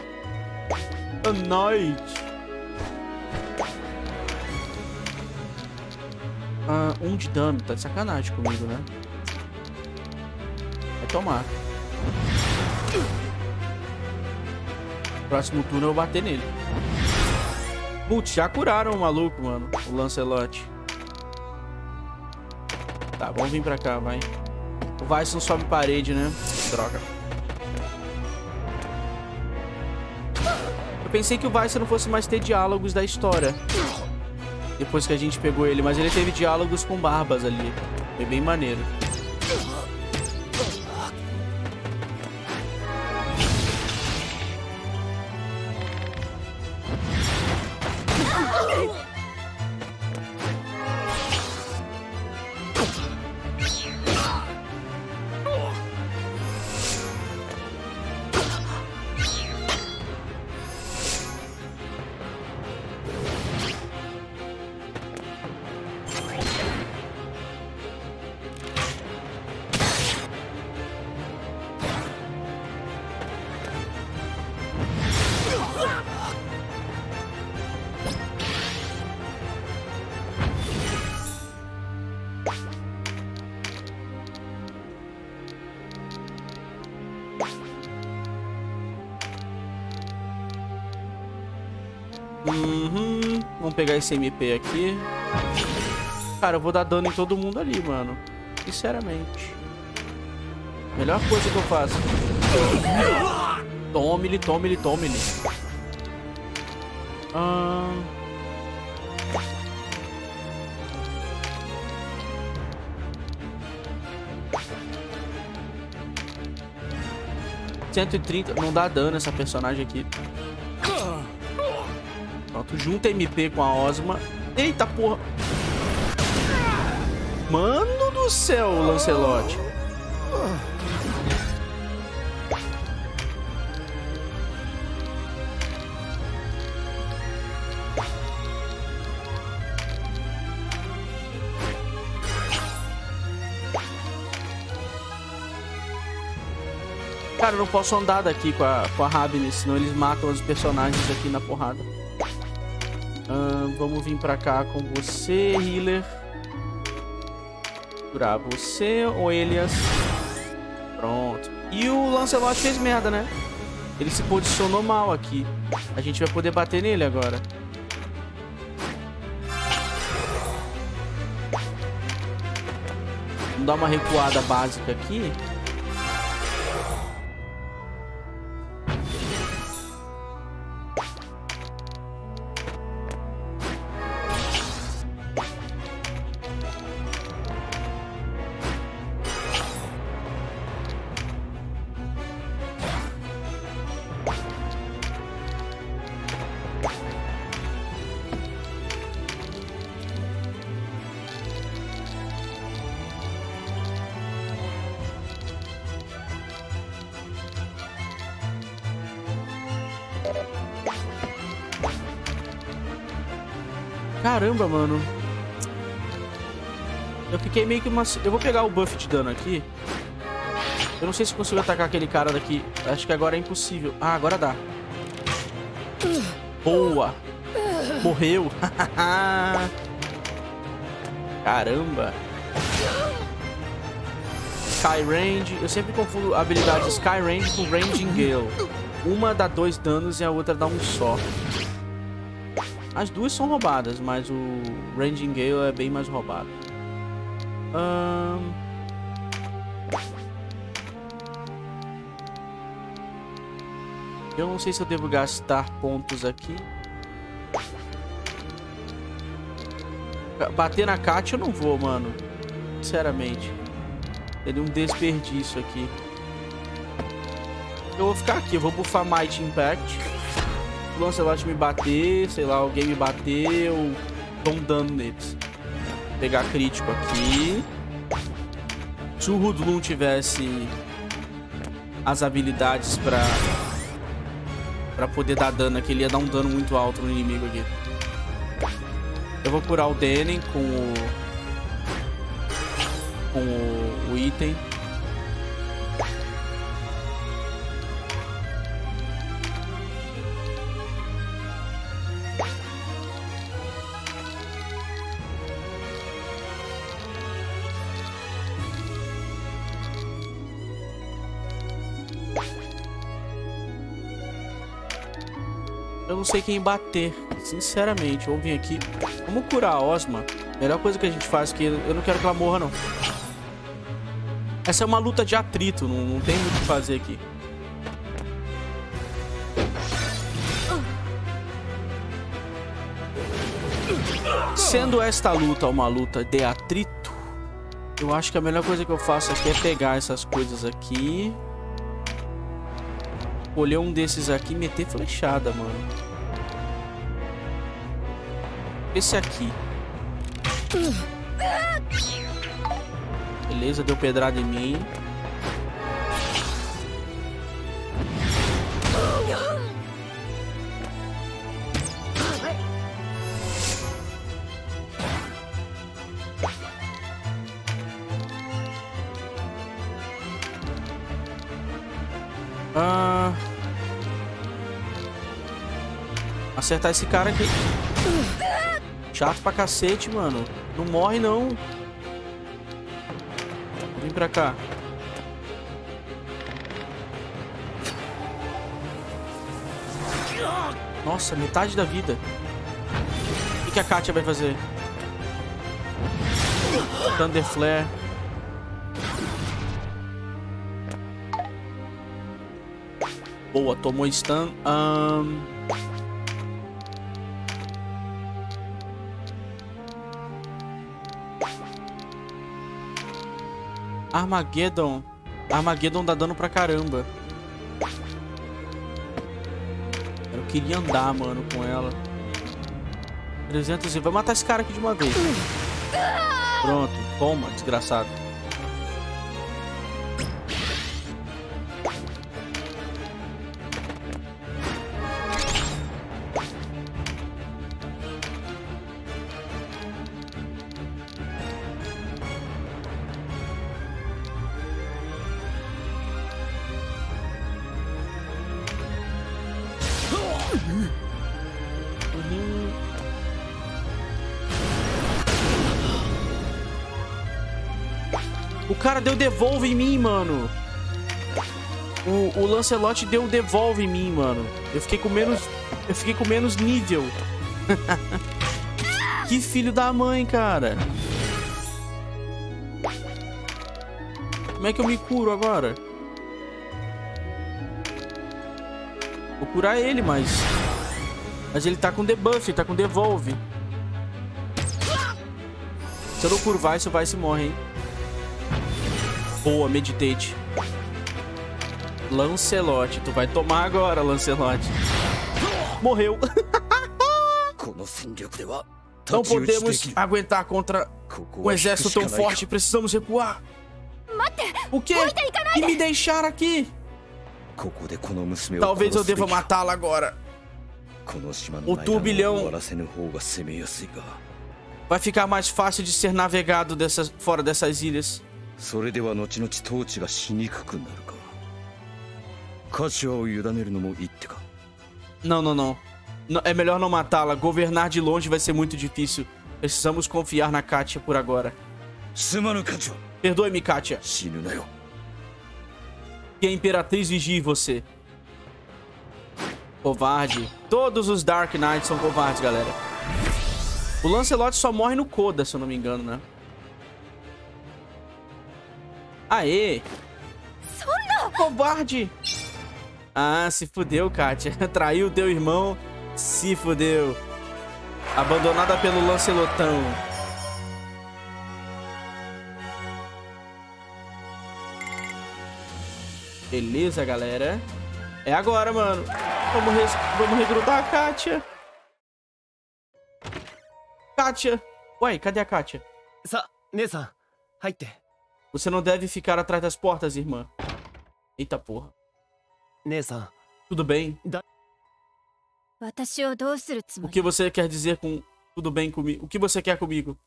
[SPEAKER 1] A Knight. Ah, um de dano. Tá de sacanagem comigo, né? Vai tomar. Próximo turno eu bater nele. Putz, já curaram o maluco, mano. O Lancelot. Tá, vamos vir pra cá, vai. O Vice não sobe parede, né? Droga. Eu pensei que o Vice não fosse mais ter diálogos da história. Depois que a gente pegou ele. Mas ele teve diálogos com barbas ali. Foi bem maneiro. Vamos pegar esse MP aqui. Cara, eu vou dar dano em todo mundo ali, mano. Sinceramente. Melhor coisa que eu faço. Tome-lhe, tome-lhe, tome-lhe. Ah... 130. Não dá dano essa personagem aqui. Pronto, junta MP com a Osma. Eita porra. Mano do céu, Lancelot. Cara, eu não posso andar daqui com a, com a Rabine, senão eles matam os personagens aqui na porrada. Vamos vir pra cá com você, healer. Curar você, Oelias. Pronto. E o Lancelot fez merda, né? Ele se posicionou mal aqui. A gente vai poder bater nele agora. Vamos dar uma recuada básica aqui. Caramba, mano. Eu fiquei meio que uma... Eu vou pegar o buff de dano aqui. Eu não sei se consigo atacar aquele cara daqui. Acho que agora é impossível. Ah, agora dá. Boa. Morreu. <laughs> Caramba. Sky Range. Eu sempre confundo a habilidade Sky Range com Ranging Gale. Uma dá dois danos e a outra dá um só. As duas são roubadas, mas o Ranging Gale é bem mais roubado. Um... Eu não sei se eu devo gastar pontos aqui. Bater na Kat eu não vou, mano. Sinceramente. Teria um desperdício aqui. Eu vou ficar aqui. Eu vou buffar Might Impact. Lancelot me bater, sei lá, alguém me bater, eu dou um dano neles. Vou pegar crítico aqui. Se o Rudlum tivesse as habilidades pra, pra poder dar dano aqui, ele ia dar um dano muito alto no inimigo aqui. Eu vou curar o Dennen com o... com o, o item. Sei quem bater. Sinceramente, vamos vir aqui. Vamos curar a Osma. Melhor coisa que a gente faz que eu não quero que ela morra, não. Essa é uma luta de atrito, não, não tem muito o que fazer aqui. Sendo esta luta uma luta de atrito, eu acho que a melhor coisa que eu faço aqui é pegar essas coisas aqui. Colher um desses aqui e meter flechada, mano esse aqui. Beleza, deu pedrada em mim. Ah... Acertar esse cara aqui. Chato pra cacete, mano. Não morre, não. Vem pra cá. Nossa, metade da vida. O que, a Katia vai fazer? Thunder Flare. Boa, tomou stun. Ahn, Armageddon. Armageddon dá dano pra caramba. Eu queria andar, mano, com ela. 300 e... Vai matar esse cara aqui de uma vez. Pronto. Toma, desgraçado. Deu devolve em mim, mano. O, o Lancelot deu devolve em mim, mano. Eu fiquei com menos. Eu fiquei com menos nível. <laughs> que filho da mãe, cara. Como é que eu me curo agora? Vou curar ele, mas. Mas ele tá com debuff, ele tá com devolve. Se eu não curvar, isso vai se morre, hein? Boa, meditate. Lancelote, tu vai tomar agora, Lancelote. Morreu. <laughs> Não podemos aguentar contra um exército tão forte. Precisamos recuar. O quê? E me deixar aqui? Talvez eu deva matá-la agora. O turbilhão vai ficar mais fácil de ser navegado dessas, fora dessas ilhas.
[SPEAKER 6] それでは後々統治がしにくくなるかカシュアを委ねるのもいいってか
[SPEAKER 1] Não, não, não. Não, É melhor não matá-la. Governar de longe vai ser muito difícil. Precisamos confiar na Katia por agora.
[SPEAKER 6] すまぬカチュア
[SPEAKER 1] Perdoe-me, Katia.
[SPEAKER 6] 死ぬなよ
[SPEAKER 1] Que a Imperatriz vigie você. Covarde. Todos os Dark Knights são covardes, galera. O Lancelot só morre no Koda, se eu não me engano, né? Aê! Covarde! Ah, se fudeu, Katia. <laughs> Traiu teu irmão. Se fudeu. Abandonada pelo Lancelotão. Beleza, galera. É agora, mano. Vamos, res- vamos recrutar a Katia. Katia. Ué, cadê a Katia?
[SPEAKER 5] さ姉さん入って
[SPEAKER 1] Você não deve ficar atrás das portas, irmã. Eita porra. Tudo bem? O que você quer dizer com tudo bem comigo? O que você quer comigo?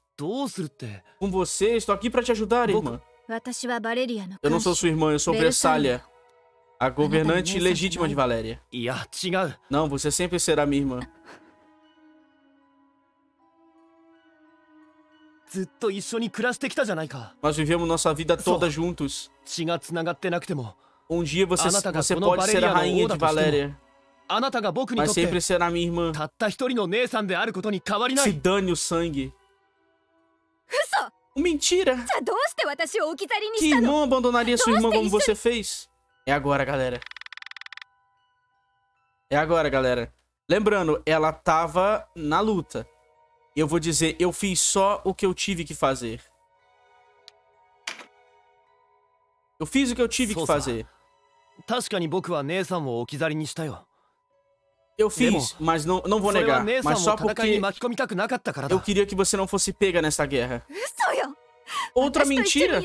[SPEAKER 1] Com você, estou aqui para te ajudar, irmã. Eu não sou sua irmã, eu sou Bressalha, a governante legítima de Valéria. Não, você sempre será minha irmã. Nós vivemos nossa vida toda juntos. Um dia você, você pode ser a rainha de Valéria. Mas sempre será minha irmã. Se dane o sangue. Mentira! Que irmão abandonaria sua irmã como você fez? É agora, galera. É agora, galera. Lembrando, ela tava na luta eu vou dizer, eu fiz só o que eu tive que fazer. Eu fiz o que eu tive que fazer. Eu fiz, mas não, não vou negar. Mas só porque eu queria que você não fosse pega nessa guerra. Outra mentira!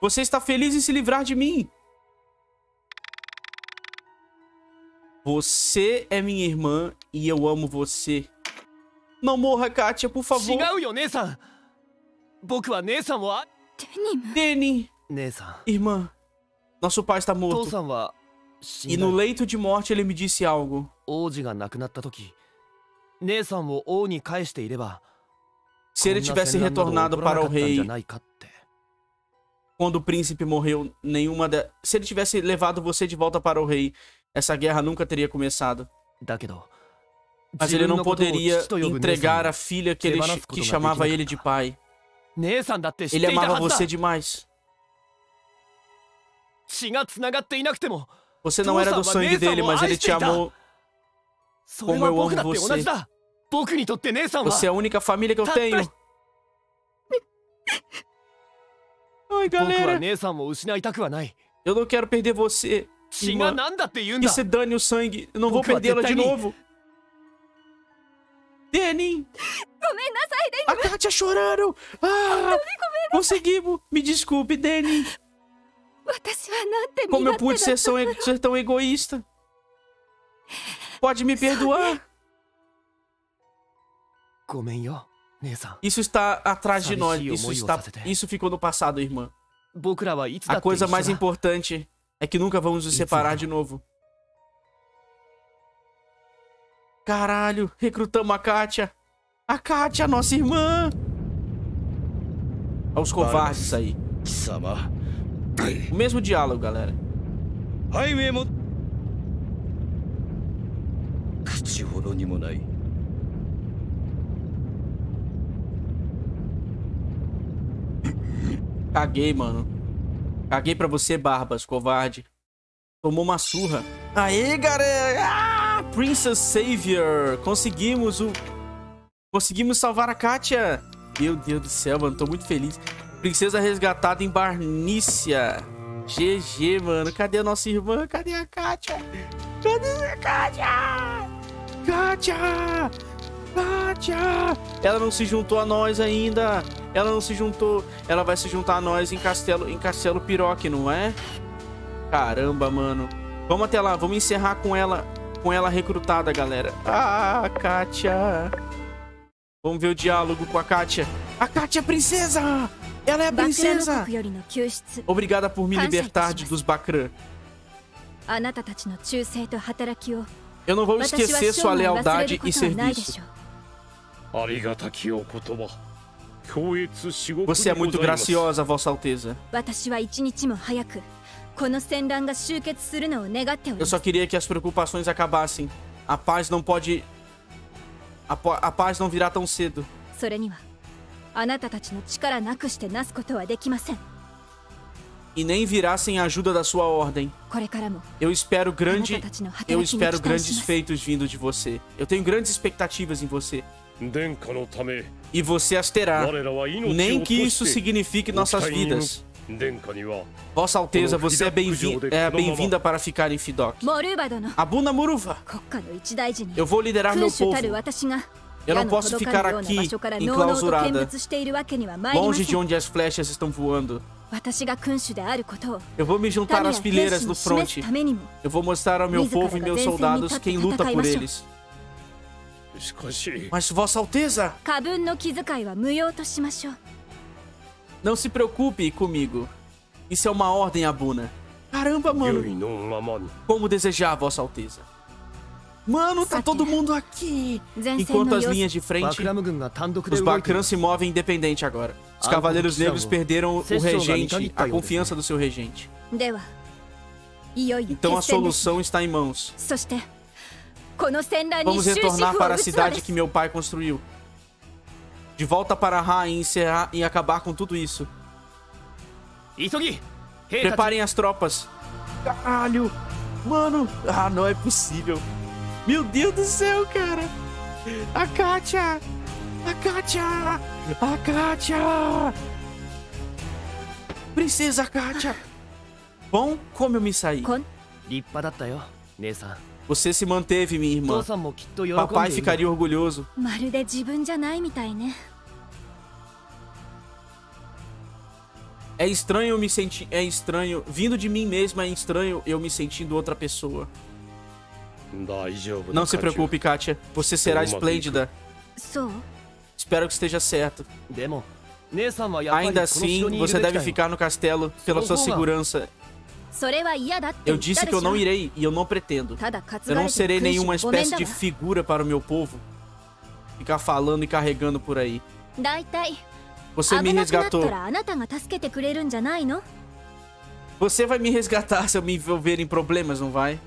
[SPEAKER 1] Você está feliz em se livrar de mim. Você é minha irmã e eu amo você. Não morra, Katia, por favor.
[SPEAKER 5] Denim.
[SPEAKER 1] Irmã, nosso pai está morto. E no leito de morte ele me disse algo. Se ele tivesse retornado para o rei quando o príncipe morreu, nenhuma da... Se ele tivesse levado você de volta para o rei, essa guerra nunca teria começado mas ele não poderia entregar a filha que, ele, que chamava ele de pai. Ele amava você demais. Você não era do sangue dele, mas ele te amou como eu amo
[SPEAKER 5] você.
[SPEAKER 1] Você é a única família que eu tenho. Ai, galera. Eu não quero perder você. Irmã. Que se dane o sangue. Eu não vou perdê-la de novo. Denin! A Kátia chorando! Ah! Conseguimos! Me desculpe,
[SPEAKER 3] Denin!
[SPEAKER 1] Como eu pude ser, são, ser tão egoísta? Pode me perdoar? Isso está atrás de nós. Isso, está, isso ficou no passado, irmã. A coisa mais importante é que nunca vamos nos separar de novo. Caralho, recrutamos a Kátia. A Kátia, nossa irmã. Olha os covardes aí.
[SPEAKER 6] 貴様
[SPEAKER 1] O mesmo diálogo, galera.
[SPEAKER 6] ハイウェイも口ほどにもない
[SPEAKER 1] Caguei, mano. Caguei pra você, Barbas, covarde. Tomou uma surra. Aê, galera! Ah, Princess Savior! Conseguimos o... Conseguimos salvar a Katia! Meu Deus do céu, mano. Tô muito feliz. Princesa resgatada em Barnícia. GG, mano. Cadê a nossa irmã? Cadê a Katia? Cadê a Katia? Katia! Katia! Ela não se juntou a nós ainda. Ela não se juntou. Ela vai se juntar a nós em Castelo, em Castelo Piroque, não é? Caramba, mano. Vamos até lá, vamos encerrar com ela, com ela recrutada, galera. Ah, Kátia. Vamos ver o diálogo com a Kátia. A Kátia é princesa! Ela é a princesa! Obrigada por me libertar de dos Bakran. Eu não vou esquecer sua lealdade e serviço. Você é muito graciosa, Vossa Alteza. Eu só queria que as preocupações acabassem. A paz não pode. A, a paz não virá tão cedo. E nem virá sem a ajuda da sua ordem. Eu espero grande. Eu espero grandes feitos vindo de você. Eu tenho grandes expectativas em você. E você as terá. Nem que isso signifique nossas vidas. Vossa Alteza, você é, é
[SPEAKER 2] bem-vinda
[SPEAKER 1] é bem para ficar em Fidok. Abuna Muruva, eu vou liderar meu povo. Eu não posso ficar aqui, enclausurada, longe de onde as flechas estão voando. Eu vou me juntar às fileiras
[SPEAKER 3] do
[SPEAKER 1] fronte. Eu vou mostrar ao meu povo e meus soldados quem luta por eles. Mas, Vossa Alteza... Não se preocupe comigo. Isso é uma ordem, Abuna. Caramba, mano. Como desejar, Vossa Alteza. Mano, tá todo mundo aqui. Enquanto as linhas de frente, os Bakran se movem independente agora. Os Cavaleiros Negros perderam o regente, a confiança do seu regente. Então a solução está em mãos. Vamos retornar para a cidade que meu pai construiu De volta para Ra e encerrar e acabar com tudo isso.
[SPEAKER 5] 急ぎ兵たち
[SPEAKER 1] Preparem as tropas. Caralho! Mano! Ah, não é possível. Meu Deus do céu, cara! A Kátia! A Kátia! A Kátia! Princesa Kátia! Bom, como eu me saí?
[SPEAKER 3] こん
[SPEAKER 5] 立派だったよ姉さん
[SPEAKER 1] você se manteve, minha irmã. Papai ficaria orgulhoso. É estranho me sentir. É estranho. Vindo de mim mesma, é estranho eu me sentindo outra pessoa. Não se preocupe, Katia. Você será esplêndida. Espero que esteja certo. Ainda assim, você deve ficar no castelo pela sua segurança eu disse que eu não irei e eu não pretendo. Eu não serei nenhuma espécie de figura para o meu povo. Ficar falando e carregando por aí. Você me resgatou. Você vai me resgatar se eu me envolver em problemas, não vai?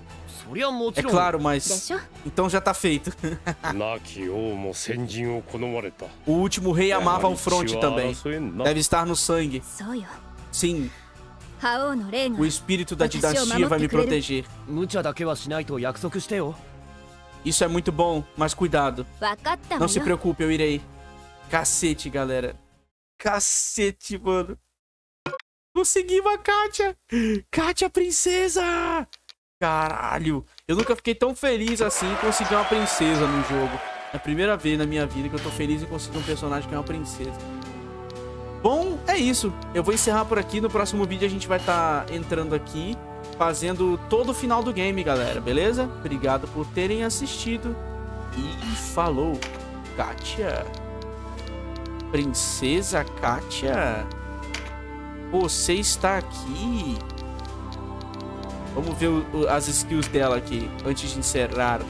[SPEAKER 1] É claro, mas... Então já tá feito. <laughs> o último rei amava o fronte também. Deve estar no sangue. Sim, o espírito da dinastia vai me proteger. Isso é muito bom, mas cuidado. Não se preocupe, eu irei. Cacete, galera. Cacete, mano. Conseguimos a Kátia. Kátia, princesa. Caralho. Eu nunca fiquei tão feliz assim em conseguir uma princesa no jogo. É a primeira vez na minha vida que eu tô feliz em conseguir um personagem que é uma princesa. Bom, é isso. Eu vou encerrar por aqui. No próximo vídeo a gente vai estar entrando aqui, fazendo todo o final do game, galera. Beleza? Obrigado por terem assistido. E falou, Kátia. Princesa Kátia. Você está aqui. Vamos ver o- as skills dela aqui antes de encerrar.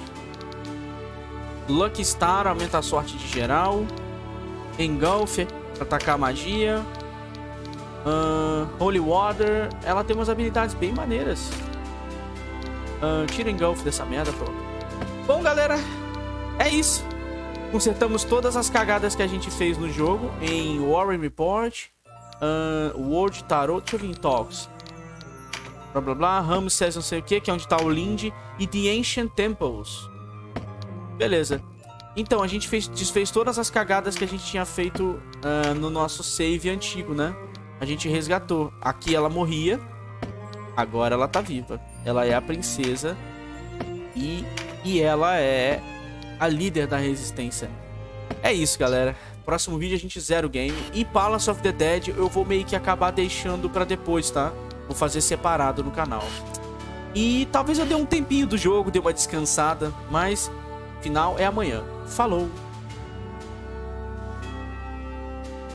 [SPEAKER 1] Lucky Star aumenta a sorte de geral. Engulf pra atacar magia. Ahn, Holy Water. Ela tem umas habilidades bem maneiras. Ahn, tira Engulf dessa merda, pronto. Bom, galera, é isso. Consertamos todas as cagadas que a gente fez no jogo em Warren Report, ahn, World Tarot, deixa eu ver em Talks. Blá blá blá, Ramos não sei o que, que é onde tá o Lind, e The Ancient Temples. Beleza. Então, a gente fez, desfez todas as cagadas que a gente tinha feito ah, no nosso save antigo, né? A gente resgatou. Aqui ela morria, agora ela tá viva. Ela é a princesa e, e ela é a líder da resistência. É isso, galera. Próximo vídeo a gente zera o game. E Palace of the Dead eu vou meio que acabar deixando pra depois, tá? Vou fazer separado no canal. E talvez eu dê um tempinho do jogo, dê uma descansada, mas final é amanhã. Falou!